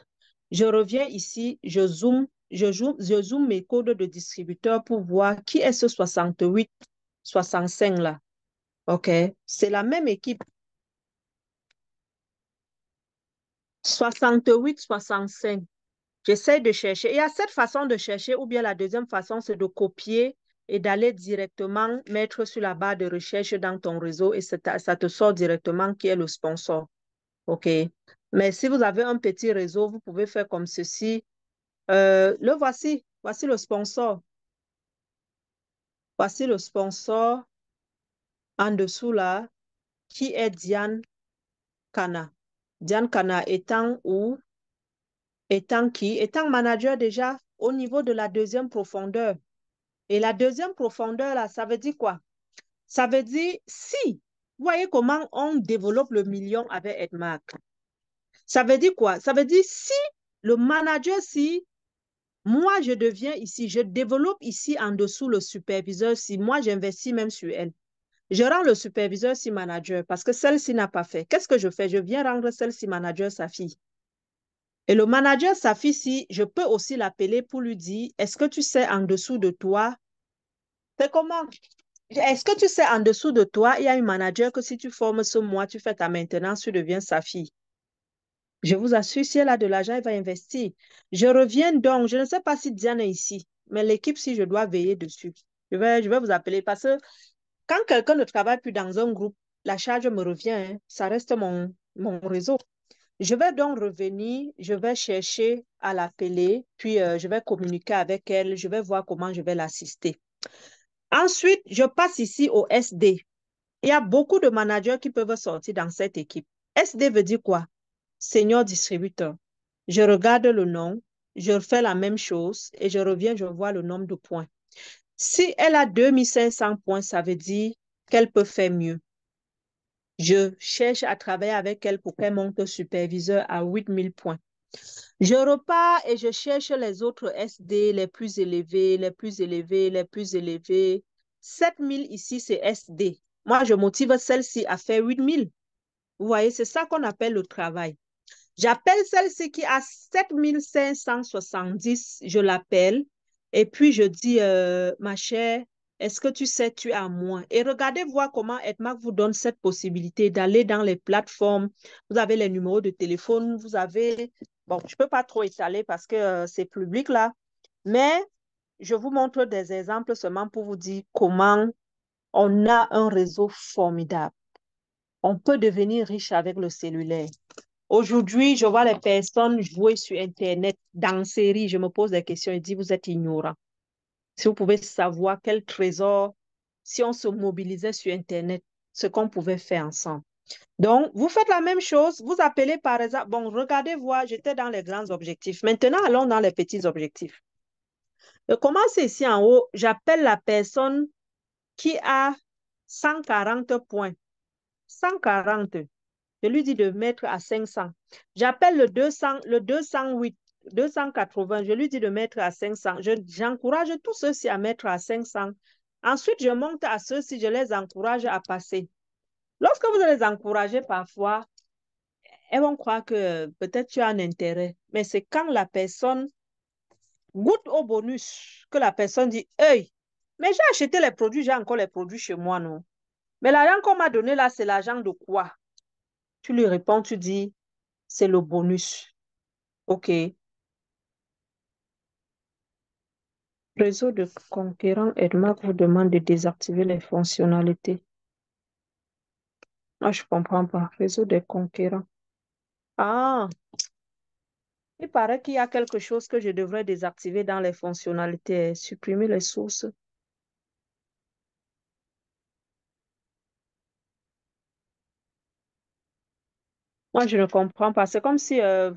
Je reviens ici, je zoome, je, je zoome mes codes de distributeur pour voir qui est ce 6865 là. OK. C'est la même équipe. 68, 65. J'essaie de chercher. Il y a cette façon de chercher, ou bien la deuxième façon, c'est de copier et d'aller directement mettre sur la barre de recherche dans ton réseau et ça, te sort directement qui est le sponsor. OK. Mais si vous avez un petit réseau, vous pouvez faire comme ceci. Euh, le voici. Voici le sponsor. Voici le sponsor en dessous là, qui est Diane Kana. Diane Kana étant où? Étant qui? Étant manager déjà au niveau de la deuxième profondeur. Et la deuxième profondeur, là, ça veut dire quoi? Ça veut dire si, vous voyez comment on développe le million avec Edmark. Ça veut dire quoi? Ça veut dire si le manager, si moi je deviens ici, je développe ici en dessous le superviseur, si moi j'investis même sur elle. Je rends le superviseur si manager parce que celle-ci n'a pas fait. Qu'est-ce que je fais? Je viens rendre celle-ci manager sa fille. Et le manager, sa fille, si je peux aussi l'appeler pour lui dire, est-ce que tu sais en dessous de toi, c'est comment? Est-ce que tu sais en dessous de toi, il y a un manager que si tu formes ce mois, tu fais ta maintenance, tu deviens sa fille. Je vous assure, si elle a de l'argent, elle va investir. Je reviens donc, je ne sais pas si Diane est ici, mais l'équipe, si je dois veiller dessus, je vais, je vais vous appeler parce que quand quelqu'un ne travaille plus dans un groupe, la charge me revient, hein. ça reste mon, mon réseau. Je vais donc revenir, je vais chercher à l'appeler, puis euh, je vais communiquer avec elle, je vais voir comment je vais l'assister. Ensuite, je passe ici au SD. Il y a beaucoup de managers qui peuvent sortir dans cette équipe. SD veut dire quoi? Senior distributeur. Je regarde le nom, je fais la même chose et je reviens, je vois le nombre de points. Si elle a 2500 points, ça veut dire qu'elle peut faire mieux. Je cherche à travailler avec elle pour qu'elle monte superviseur à 8000 points. Je repars et je cherche les autres SD les plus élevés, les plus élevés, les plus élevés. 7000 ici, c'est SD. Moi, je motive celle-ci à faire 8000. Vous voyez, c'est ça qu'on appelle le travail. J'appelle celle-ci qui a 7570, je l'appelle. Et puis, je dis, euh, ma chère, est-ce que tu sais, tu as moins? Et regardez voir comment Edmark vous donne cette possibilité d'aller dans les plateformes. Vous avez les numéros de téléphone, vous avez... Bon, je ne peux pas trop étaler parce que euh, c'est public là, mais je vous montre des exemples seulement pour vous dire comment on a un réseau formidable. On peut devenir riche avec le cellulaire. Aujourd'hui, je vois les personnes jouer sur Internet, dans série. Je me pose des questions et dis, vous êtes ignorant. Si vous pouvez savoir quel trésor, si on se mobilisait sur Internet, ce qu'on pouvait faire ensemble. Donc, vous faites la même chose. Vous appelez par exemple, bon, regardez, voir, j'étais dans les grands objectifs. Maintenant, allons dans les petits objectifs. Je commence ici en haut. J'appelle la personne qui a 140 points. 140. Je lui dis de mettre à 500. J'appelle le 200, le 208, 280. Je lui dis de mettre à 500. J'encourage tous ceux-ci à mettre à 500. Ensuite, je monte à ceux-ci, je les encourage à passer. Lorsque vous les encouragez parfois, elles vont croire que peut-être tu as un intérêt. Mais c'est quand la personne goûte au bonus que la personne dit, hey, mais j'ai acheté les produits, j'ai encore les produits chez moi, non? Mais l'argent qu'on m'a donné là, c'est l'argent de quoi? Tu lui réponds, tu dis, c'est le bonus. OK. Réseau de conquérants Edmark vous demande de désactiver les fonctionnalités. Moi, je ne comprends pas. Réseau des conquérants. Ah, il paraît qu'il y a quelque chose que je devrais désactiver dans les fonctionnalités, supprimer les sources. Moi, je ne comprends pas. C'est comme si euh,